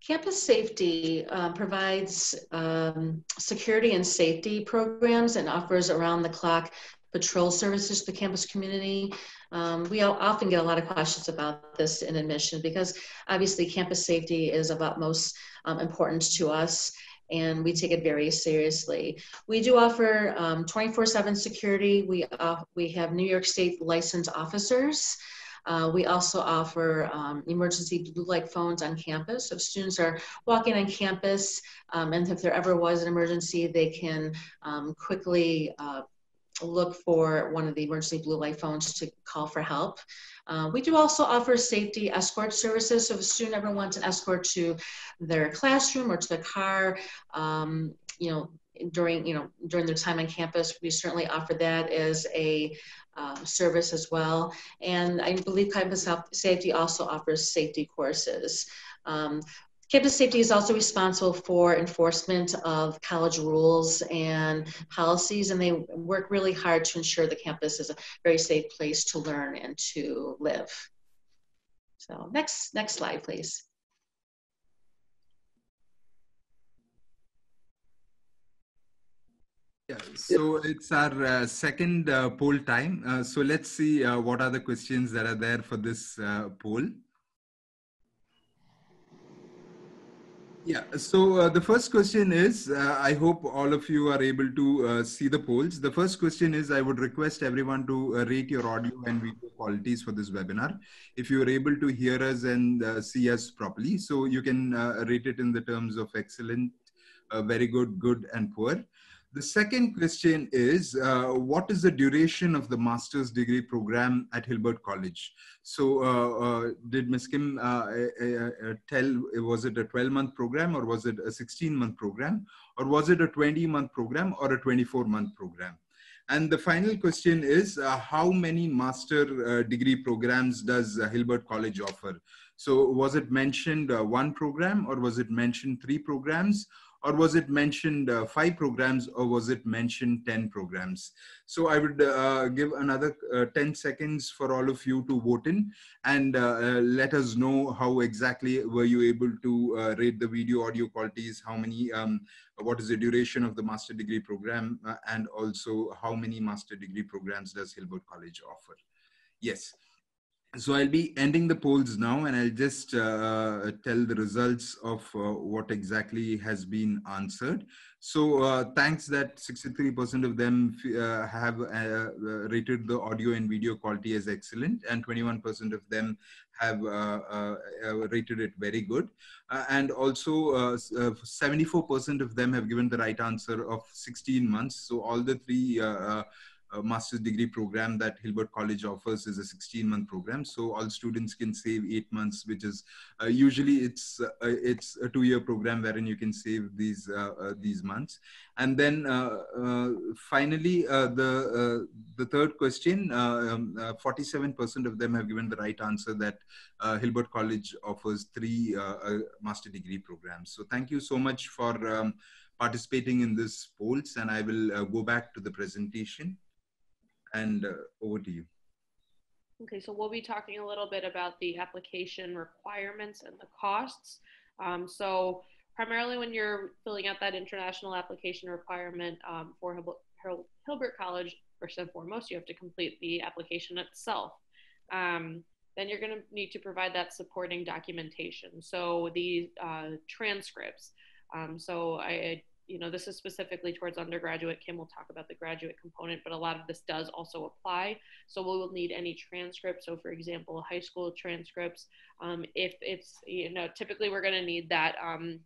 Campus Safety uh, provides um, security and safety programs and offers around the clock patrol services to the campus community. Um, we often get a lot of questions about this in admission because obviously campus safety is of utmost um, importance to us and we take it very seriously. We do offer 24-7 um, security. We, uh, we have New York State licensed officers. Uh, we also offer um, emergency blue light phones on campus. So if students are walking on campus um, and if there ever was an emergency, they can um, quickly uh, look for one of the emergency blue light phones to call for help. Uh, we do also offer safety escort services. So if a student ever wants an escort to their classroom or to the car, um, you know, during you know during their time on campus, we certainly offer that as a um, service as well. And I believe Campus Safety also offers safety courses. Um, Campus Safety is also responsible for enforcement of college rules and policies, and they work really hard to ensure the campus is a very safe place to learn and to live. So next, next slide, please. Yeah, so it's our uh, second uh, poll time. Uh, so let's see uh, what are the questions that are there for this uh, poll. Yeah, so uh, the first question is, I hope all of you are able to see the polls. The first question is, I would request everyone to rate your audio and video qualities for this webinar. If you are able to hear us and see us properly, so you can rate it in the terms of excellent, very good, good, and poor. The second question is, uh, what is the duration of the master's degree program at Hilbert College? So uh, uh, did Ms. Kim uh, tell, was it a 12 month program or was it a 16 month program? Or was it a 20 month program or a 24 month program? And the final question is, uh, how many master uh, degree programs does uh, Hilbert College offer? So was it mentioned one program or was it mentioned three programs or was it mentioned uh, five programs or was it mentioned 10 programs? So i would uh, give another uh, 10 seconds for all of you to vote in and uh, uh, let us know how exactly were you able to uh, rate the video audio qualities how many um, what is the duration of the master degree program and also how many master degree programs does hilbert college offer? Yes so I'll be ending the polls now and I'll just uh, tell the results of uh, what exactly has been answered. So uh, thanks that 63% of them uh, have uh, uh, rated the audio and video quality as excellent and 21% of them have rated it very good. and also 74% of them have given the right answer of 16 months. So all the three master's degree program that Hilbert College offers is a 16 month program. So all students can save eight months, which is uh, usually it's uh, it's a two year program wherein you can save these uh, uh these months. And then uh, uh, finally, the the third question, 47% um, of them have given the right answer that Hilbert College offers three master degree programs. So thank you so much for um, participating in this polls and I will go back to the presentation and uh, over to you. Okay, so we'll be talking a little bit about the application requirements and the costs. Um, so primarily when you're filling out that international application requirement um, for Hil Hilbert College, first and foremost, you have to complete the application itself. Um, then you're going to need to provide that supporting documentation. So the uh, transcripts. Um, so I you know, this is specifically towards undergraduate. Kim will talk about the graduate component, but a lot of this does also apply. So we will need any transcripts. So for example, high school transcripts, um, if it's, you know, typically we're going to need that, um,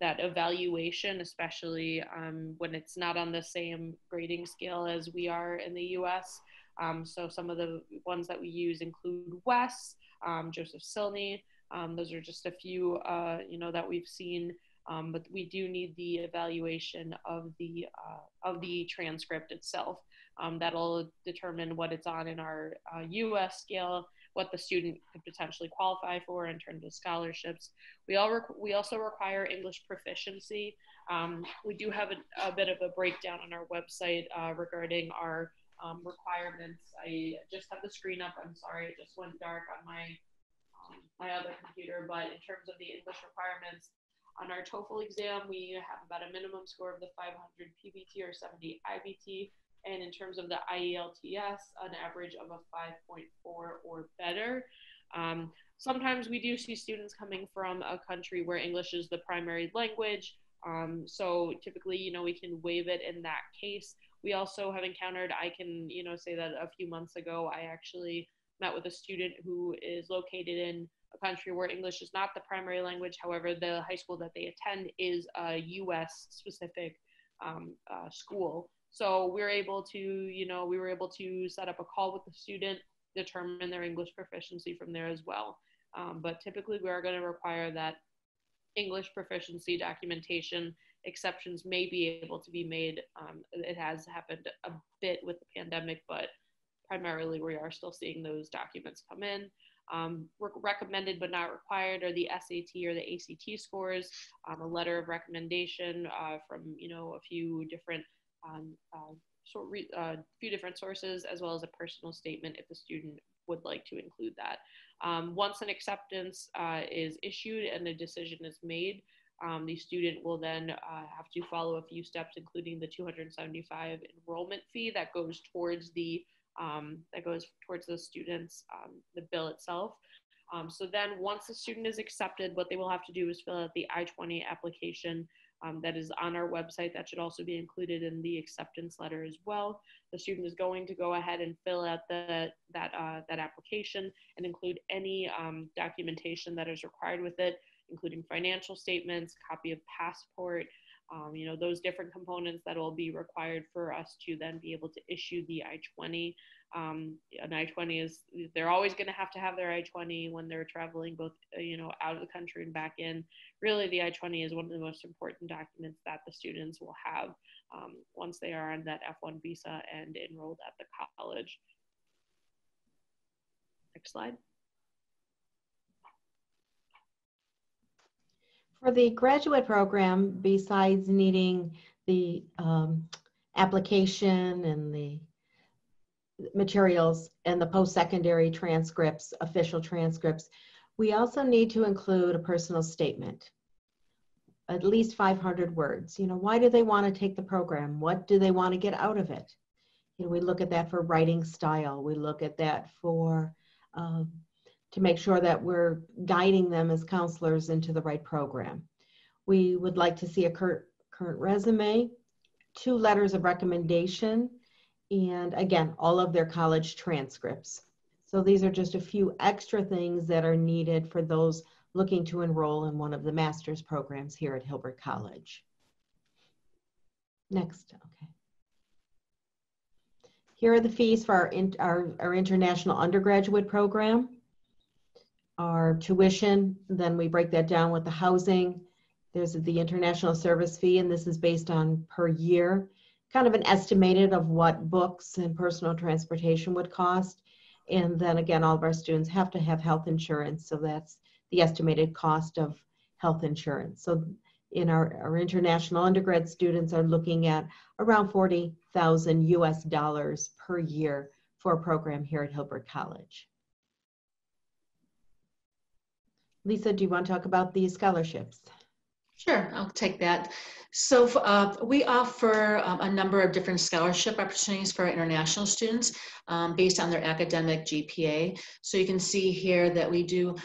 that evaluation, especially um, when it's not on the same grading scale as we are in the US. Um, so some of the ones that we use include WES, um, Josef Silny. Um, those are just a few, uh, you know, that we've seen um, but we do need the evaluation of the uh, of the transcript itself. Um, that'll determine what it's on in our uh, U.S. scale, what the student could potentially qualify for in terms of scholarships. We all we also require English proficiency. Um, we do have a, a, bit of a breakdown on our website uh, regarding our um, requirements. I just have the screen up. I'm sorry, it just went dark on my um, my other computer, but in terms of the English requirements, on our TOEFL exam, we have about a minimum score of the 500 PBT or 70 IBT. And in terms of the IELTS, an average of a 5.4 or better. Um, sometimes we do see students coming from a country where English is the primary language. Um, so typically, you know, we can waive it in that case. We also have encountered, I can, you know, say that a few months ago, I actually met with a student who is located in a country where English is not the primary language. However, the high school that they attend is a US specific um, uh, school. So we are able to, you know, we were able to set up a call with the student, determine their English proficiency from there as well. Um, but typically, we are going to require that English proficiency documentation. Exceptions may be able to be made. Um, it has happened a bit with the pandemic, but primarily we are still seeing those documents come in. Um, recommended but not required are the SAT or the ACT scores, um, a letter of recommendation uh, from you know a few different um, uh, sort a uh, few different sources, as well as a personal statement if the student would like to include that. Um, once an acceptance uh, is issued and the decision is made, um, the student will then uh, have to follow a few steps, including the 275 enrollment fee that goes towards the um, that goes towards the students um, the bill itself. Um, so then, once the student is accepted, what they will have to do is fill out the I-20 application um, that is on our website. That should also be included in the acceptance letter as well. The student is going to go ahead and fill out the, that, uh, that application and include any um, documentation that is required with it, including financial statements, copy of passport, um, you know, those different components that will be required for us to then be able to issue the I-20. Um, an I-20 is, they're always going to have to have their I-20 when they're traveling both, uh, you know, out of the country and back in. Really, the I-20 is one of the most important documents that the students will have um, once they are on that F1 visa and enrolled at the college. Next slide. For the graduate program, besides needing the um, application and the materials and the post-secondary transcripts, official transcripts, we also need to include a personal statement, at least 500 words. You know, why do they want to take the program? What do they want to get out of it? You know, we look at that for writing style. We look at that for um, to make sure that we're guiding them as counselors into the right program. We would like to see a current, current resume, two letters of recommendation, and again, all of their college transcripts. So these are just a few extra things that are needed for those looking to enroll in one of the master's programs here at Hilbert College. Next, okay. Here are the fees for our, in, our, our international undergraduate program our tuition, then we break that down with the housing. There's the international service fee, and this is based on per year, kind of an estimated of what books and personal transportation would cost. And then again, all of our students have to have health insurance, so that's the estimated cost of health insurance. So in our, our international undergrad students are looking at around 40,000 US dollars per year for a program here at Hilbert College. Lisa, do you want to talk about the scholarships? Sure, I'll take that. So uh, we offer um, a number of different scholarship opportunities for international students um, based on their academic GPA. So you can see here that we do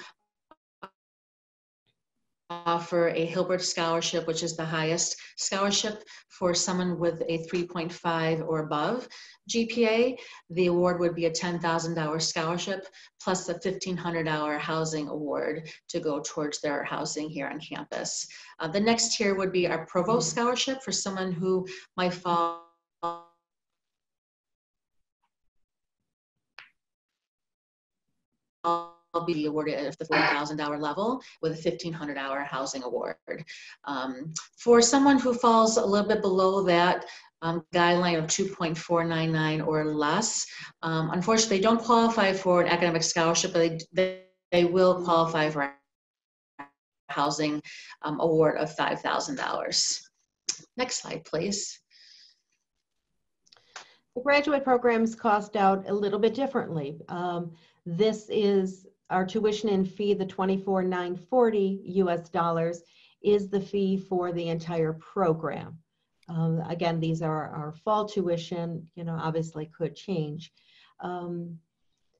offer a Hilbert Scholarship, which is the highest scholarship for someone with a 3.5 or above GPA. The award would be a $10,000 scholarship plus a $1,500 housing award to go towards their housing here on campus. Uh, the next tier would be our Provost Scholarship for someone who might fall be awarded at the $40,000 level with a 1,500 hour housing award. Um, for someone who falls a little bit below that, um, guideline of 2.499 or less. Um, unfortunately, they don't qualify for an academic scholarship, but they, they, they will qualify for a housing um, award of $5,000. Next slide, please. The graduate programs cost out a little bit differently. Um, this is our tuition and fee, the 24,940 US dollars, is the fee for the entire program. Um, again, these are our fall tuition, you know, obviously could change, um,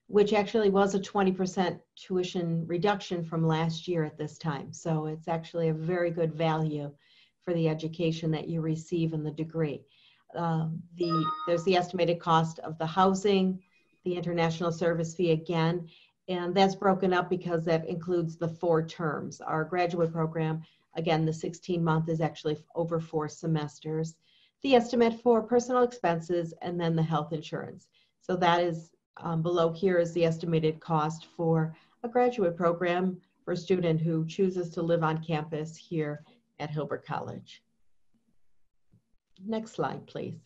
which actually was a 20% tuition reduction from last year at this time. So it's actually a very good value for the education that you receive in the degree. Um, the, there's the estimated cost of the housing, the international service fee again, and that's broken up because that includes the four terms. Our graduate program, again, the 16 month is actually over four semesters. The estimate for personal expenses and then the health insurance. So that is um, below here is the estimated cost for a graduate program for a student who chooses to live on campus here at Hilbert College. Next slide, please.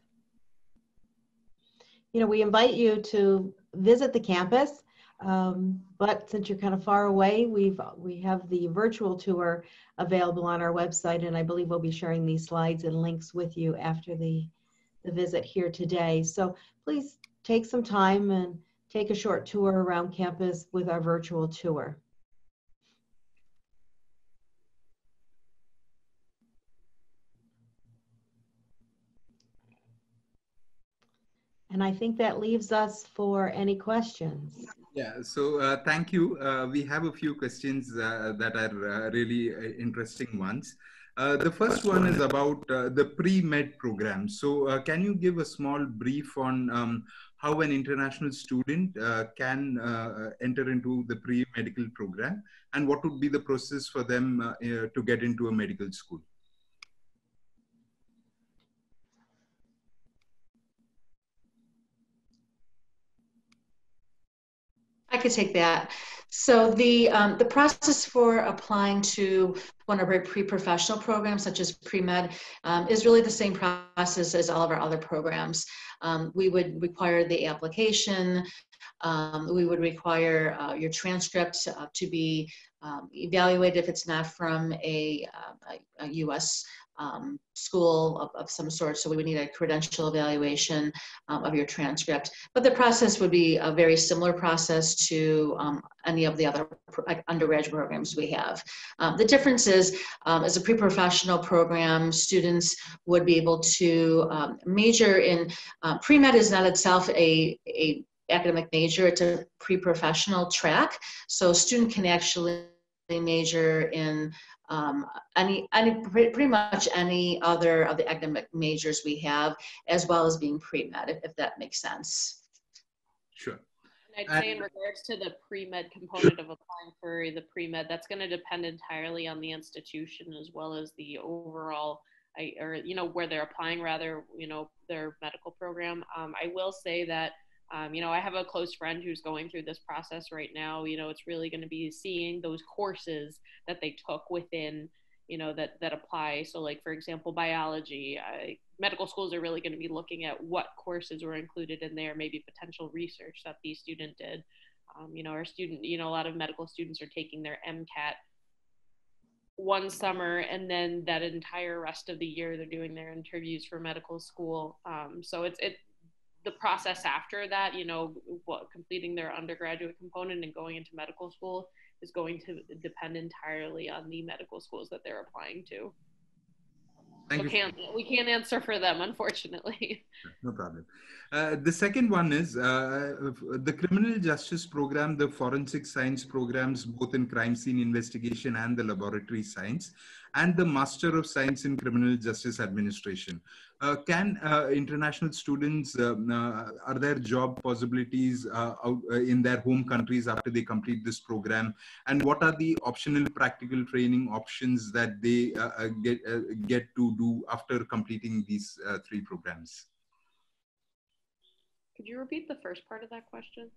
You know, we invite you to visit the campus, um, but since you're kind of far away, we've we have the virtual tour available on our website, and I believe we'll be sharing these slides and links with you after the the visit here today. So please take some time and take a short tour around campus with our virtual tour. And I think that leaves us for any questions. Yeah, so uh, thank you. Uh, we have a few questions uh, that are uh, really uh, interesting ones. Uh, the first one is about the pre-med program. So can you give a small brief on um, how an international student can enter into the pre-medical program and what would be the process for them to get into a medical school? I could take that. So the um, the process for applying to one of our pre-professional programs, such as pre-med, um, is really the same process as all of our other programs. Um, we would require the application. Um, we would require uh, your transcript uh, to be um, evaluated if it's not from a, uh, a, a U.S um, school of, of, some sort. So we would need a credential evaluation um, of your transcript. But the process would be a very similar process to um, any of the other undergraduate programs we have. Um, the difference is, um, as a pre-professional program, students would be able to um, major in, uh, pre-med is not itself a, a academic major, it's a pre-professional track. So a student can actually major in um, any, any pretty much any other of the academic majors we have, as well as being pre-med, if, if that makes sense. Sure. And I'd say in regards to the pre-med component of applying for the pre-med, that's going to depend entirely on the institution as well as the overall, I, or you know, where they're applying rather, you know, their medical program. Um, I will say that um, you know, I have a close friend who's going through this process right now. You know, it's really going to be seeing those courses that they took within, you know, that that apply. So, like for example, biology. Medical schools are really going to be looking at what courses were included in there, maybe potential research that the student did. Um, you know, our student, you know, a lot of medical students are taking their MCAT one summer and then that entire rest of the year they're doing their interviews for medical school um, so it's it the process after that, you know, what completing their undergraduate component and going into medical school is going to depend entirely on the medical schools that they're applying to. Thank so you. Can't, we can't answer for them, unfortunately. No problem. Uh, the second one is uh, the criminal justice program, the forensic science programs, both in crime scene investigation and the laboratory science, and the Master of Science in Criminal Justice Administration. Uh, can uh, international students, um, are there job possibilities uh, out, in their home countries after they complete this program? And what are the optional practical training options that they get, get to do after completing these three programs? Could you repeat the first part of that question?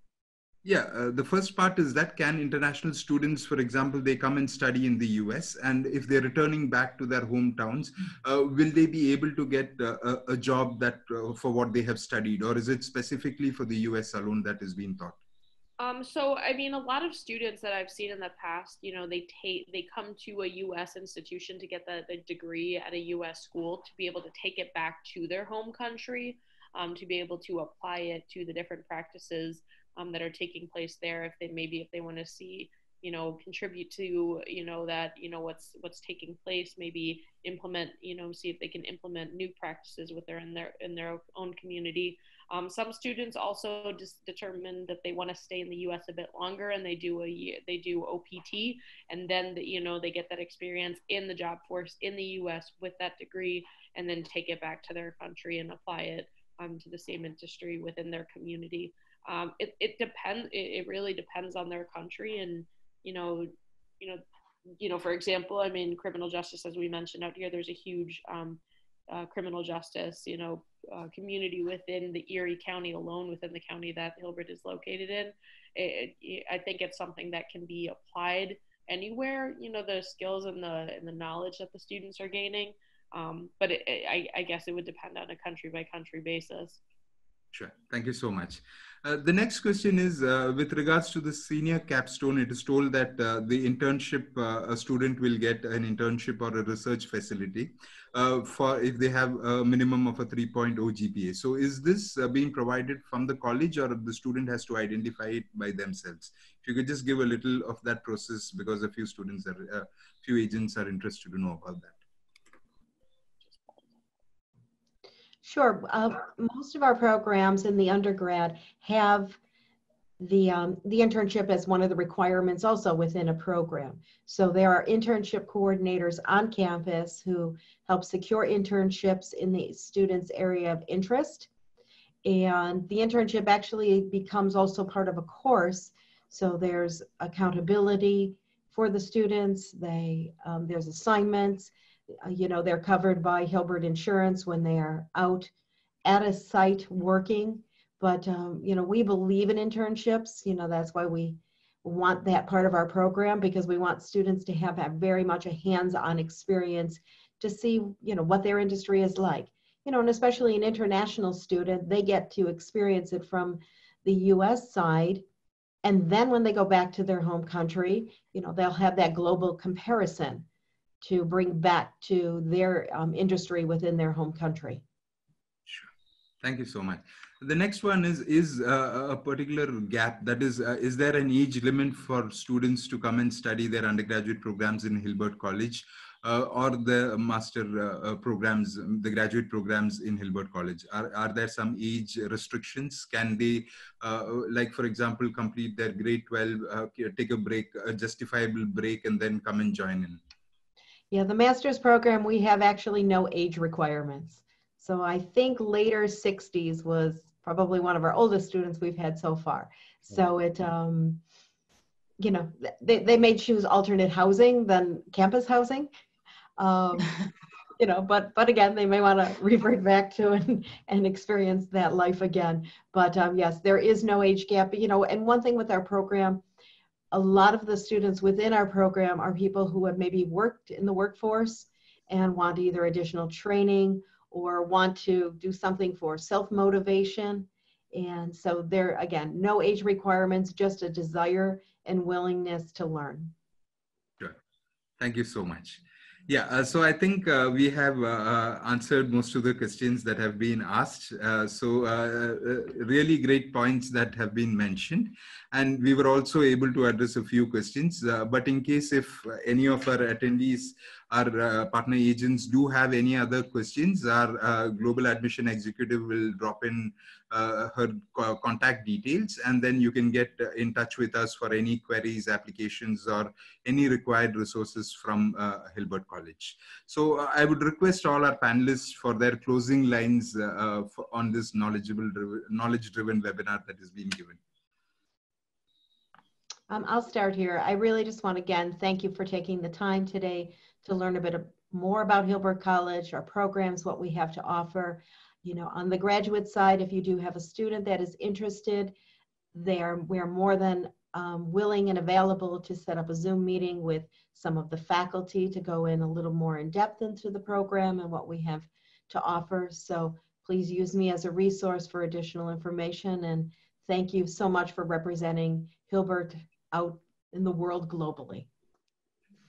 Yeah, uh, the first part is that can international students, for example, they come and study in the US, and if they're returning back to their hometowns, uh, will they be able to get uh, a, job that uh, for what they have studied, or is it specifically for the US alone that is being taught? Um, so I mean, a lot of students that I've seen in the past, you know, they take they come to a U.S. institution to get the, the degree at a U.S. school to be able to take it back to their home country, um, to be able to apply it to the different practices um, that are taking place there. If they maybe if they want to see you know contribute to you know that you know what's what's taking place maybe implement you know see if they can implement new practices with their in their in their own community um, some students also just determine that they want to stay in the U.S. a bit longer, and they do a year, they do OPT, and then the, you know they get that experience in the job force in the U.S. with that degree, and then take it back to their country and apply it um, to the same industry within their community. Um, it it depends. It, it really depends on their country, and you know, you know, you know. For example, I mean, criminal justice, as we mentioned out here, there's a huge um, uh, criminal justice, you know, uh, community within the Erie County alone, within the county that Hilbert is located in. It, it, I think it's something that can be applied anywhere. You know, the skills and the and the knowledge that the students are gaining. Um, but it, I, I guess it would depend on a country by country basis. Sure. Thank you so much. Uh, the next question is uh, with regards to the senior capstone. It is told that uh, the internship, uh, a student will get an internship or a research facility uh, for if they have a minimum of a 3.0 GPA. So, is this uh, being provided from the college or the student has to identify it by themselves? If you could just give a little of that process because a few students are, a few agents are interested to know about that. Sure. Uh, most of our programs in the undergrad have the um, the internship as one of the requirements also within a program. So there are internship coordinators on campus who help secure internships in the student's area of interest. And the internship actually becomes also part of a course. So there's accountability for the students. They um, there's assignments you know, they're covered by Hilbert Insurance when they are out at a site working. But, um, you know, we believe in internships. You know, that's why we want that part of our program because we want students to have, have very much a hands-on experience to see, you know, what their industry is like. You know, and especially an international student, they get to experience it from the US side. And then when they go back to their home country, you know, they'll have that global comparison to bring back to their um, industry within their home country. Sure. Thank you so much. The next one is is uh, a particular gap. That is, uh, is there an age limit for students to come and study their undergraduate programs in Hilbert College, uh, or the master uh, uh, programs, the graduate programs in Hilbert College? Are are there some age restrictions? Can they, uh, like for example, complete their grade twelve, take a break, a justifiable break, and then come and join in? Yeah, the master's program, we have actually no age requirements. So I think later 60s was probably one of our oldest students we've had so far. So it, um, you know, they, they may choose alternate housing than campus housing. Um, you know, but but again, they may want to revert back to and, and experience that life again. But um, yes, there is no age gap. You know, and one thing with our program, a lot of the students within our program are people who have maybe worked in the workforce and want either additional training or want to do something for self-motivation. And so there, again, no age requirements, just a desire and willingness to learn. Good. Thank you so much. Yeah, uh, so I think uh, we have uh, uh answered most of the questions that have been asked. Uh, so uh, really great points that have been mentioned. And we were also able to address a few questions. but in case if any of our attendees our uh, partner agents do have any other questions, our uh, global admission executive will drop in uh, her contact details and then you can get in touch with us for any queries, applications, or any required resources from Hilbert College. So I would request all our panelists for their closing lines for, on this knowledgeable, knowledge-driven webinar that is being given. Um, I'll start here. I really just want to again thank you for taking the time today to learn a bit more about Hilbert College, our programs, what we have to offer. You know, on the graduate side, if you do have a student that is interested, they are, we're more than um, willing and available to set up a Zoom meeting with some of the faculty to go in a little more in depth into the program and what we have to offer. So please use me as a resource for additional information. And thank you so much for representing Hilbert out in the world globally.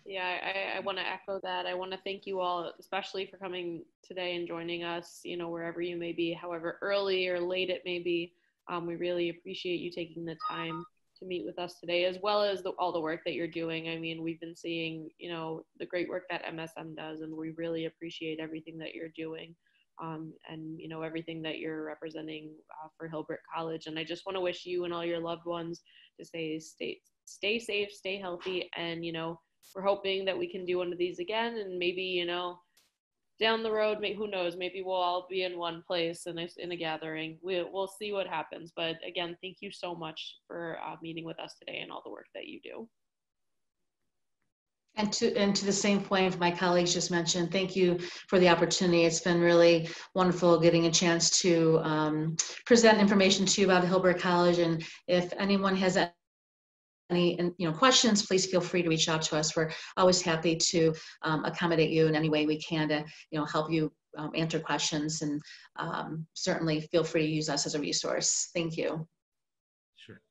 Yeah, I, I want to echo that. I want to thank you all, especially for coming today and joining us, you know, wherever you may be, however early or late it may be. Um, we really appreciate you taking the time to meet with us today, as well as the, all the work that you're doing. I mean, we've been seeing, you know, the great work that MSM does, and we really appreciate everything that you're doing. Um, and you know everything that you're representing uh, for Hilbert College. And I just want to wish you and all your loved ones to stay stay stay safe, stay healthy, and you know we're hoping that we can do one of these again, and maybe you know down the road, who knows? Maybe we'll all be in one place in a, in a gathering. We, we'll see what happens. But again, thank you so much for uh, meeting with us today and all the work that you do. And to, and to the same point my colleagues just mentioned, thank you for the opportunity. It's been really wonderful getting a chance to um, present information to you about Hilbert College. And if anyone has any you know questions, please feel free to reach out to us. We're always happy to um, accommodate you in any way we can to you know help you um, answer questions, and um, certainly feel free to use us as a resource. Thank you. Sure.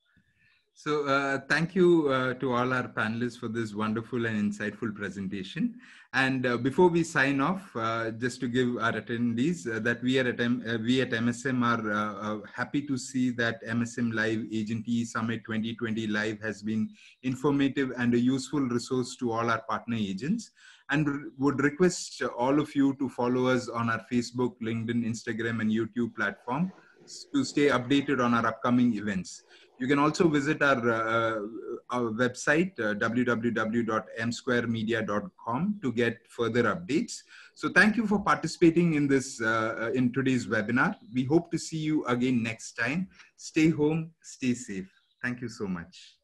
So uh, thank you uh, to all our panelists for this wonderful and insightful presentation. And uh, before we sign off, uh, just to give our attendees uh, that we, are at uh, we at MSM are happy to see that MSM Live Agent E Summit 2020 Live has been informative and a useful resource to all our partner agents and would request all of you to follow us on our Facebook, LinkedIn, Instagram, and YouTube platform to stay updated on our upcoming events. You can also visit our, uh, our website, uh, www.msquaremedia.com to get further updates. So thank you for participating in this, uh, in today's webinar. We hope to see you again next time. Stay home, stay safe. Thank you so much.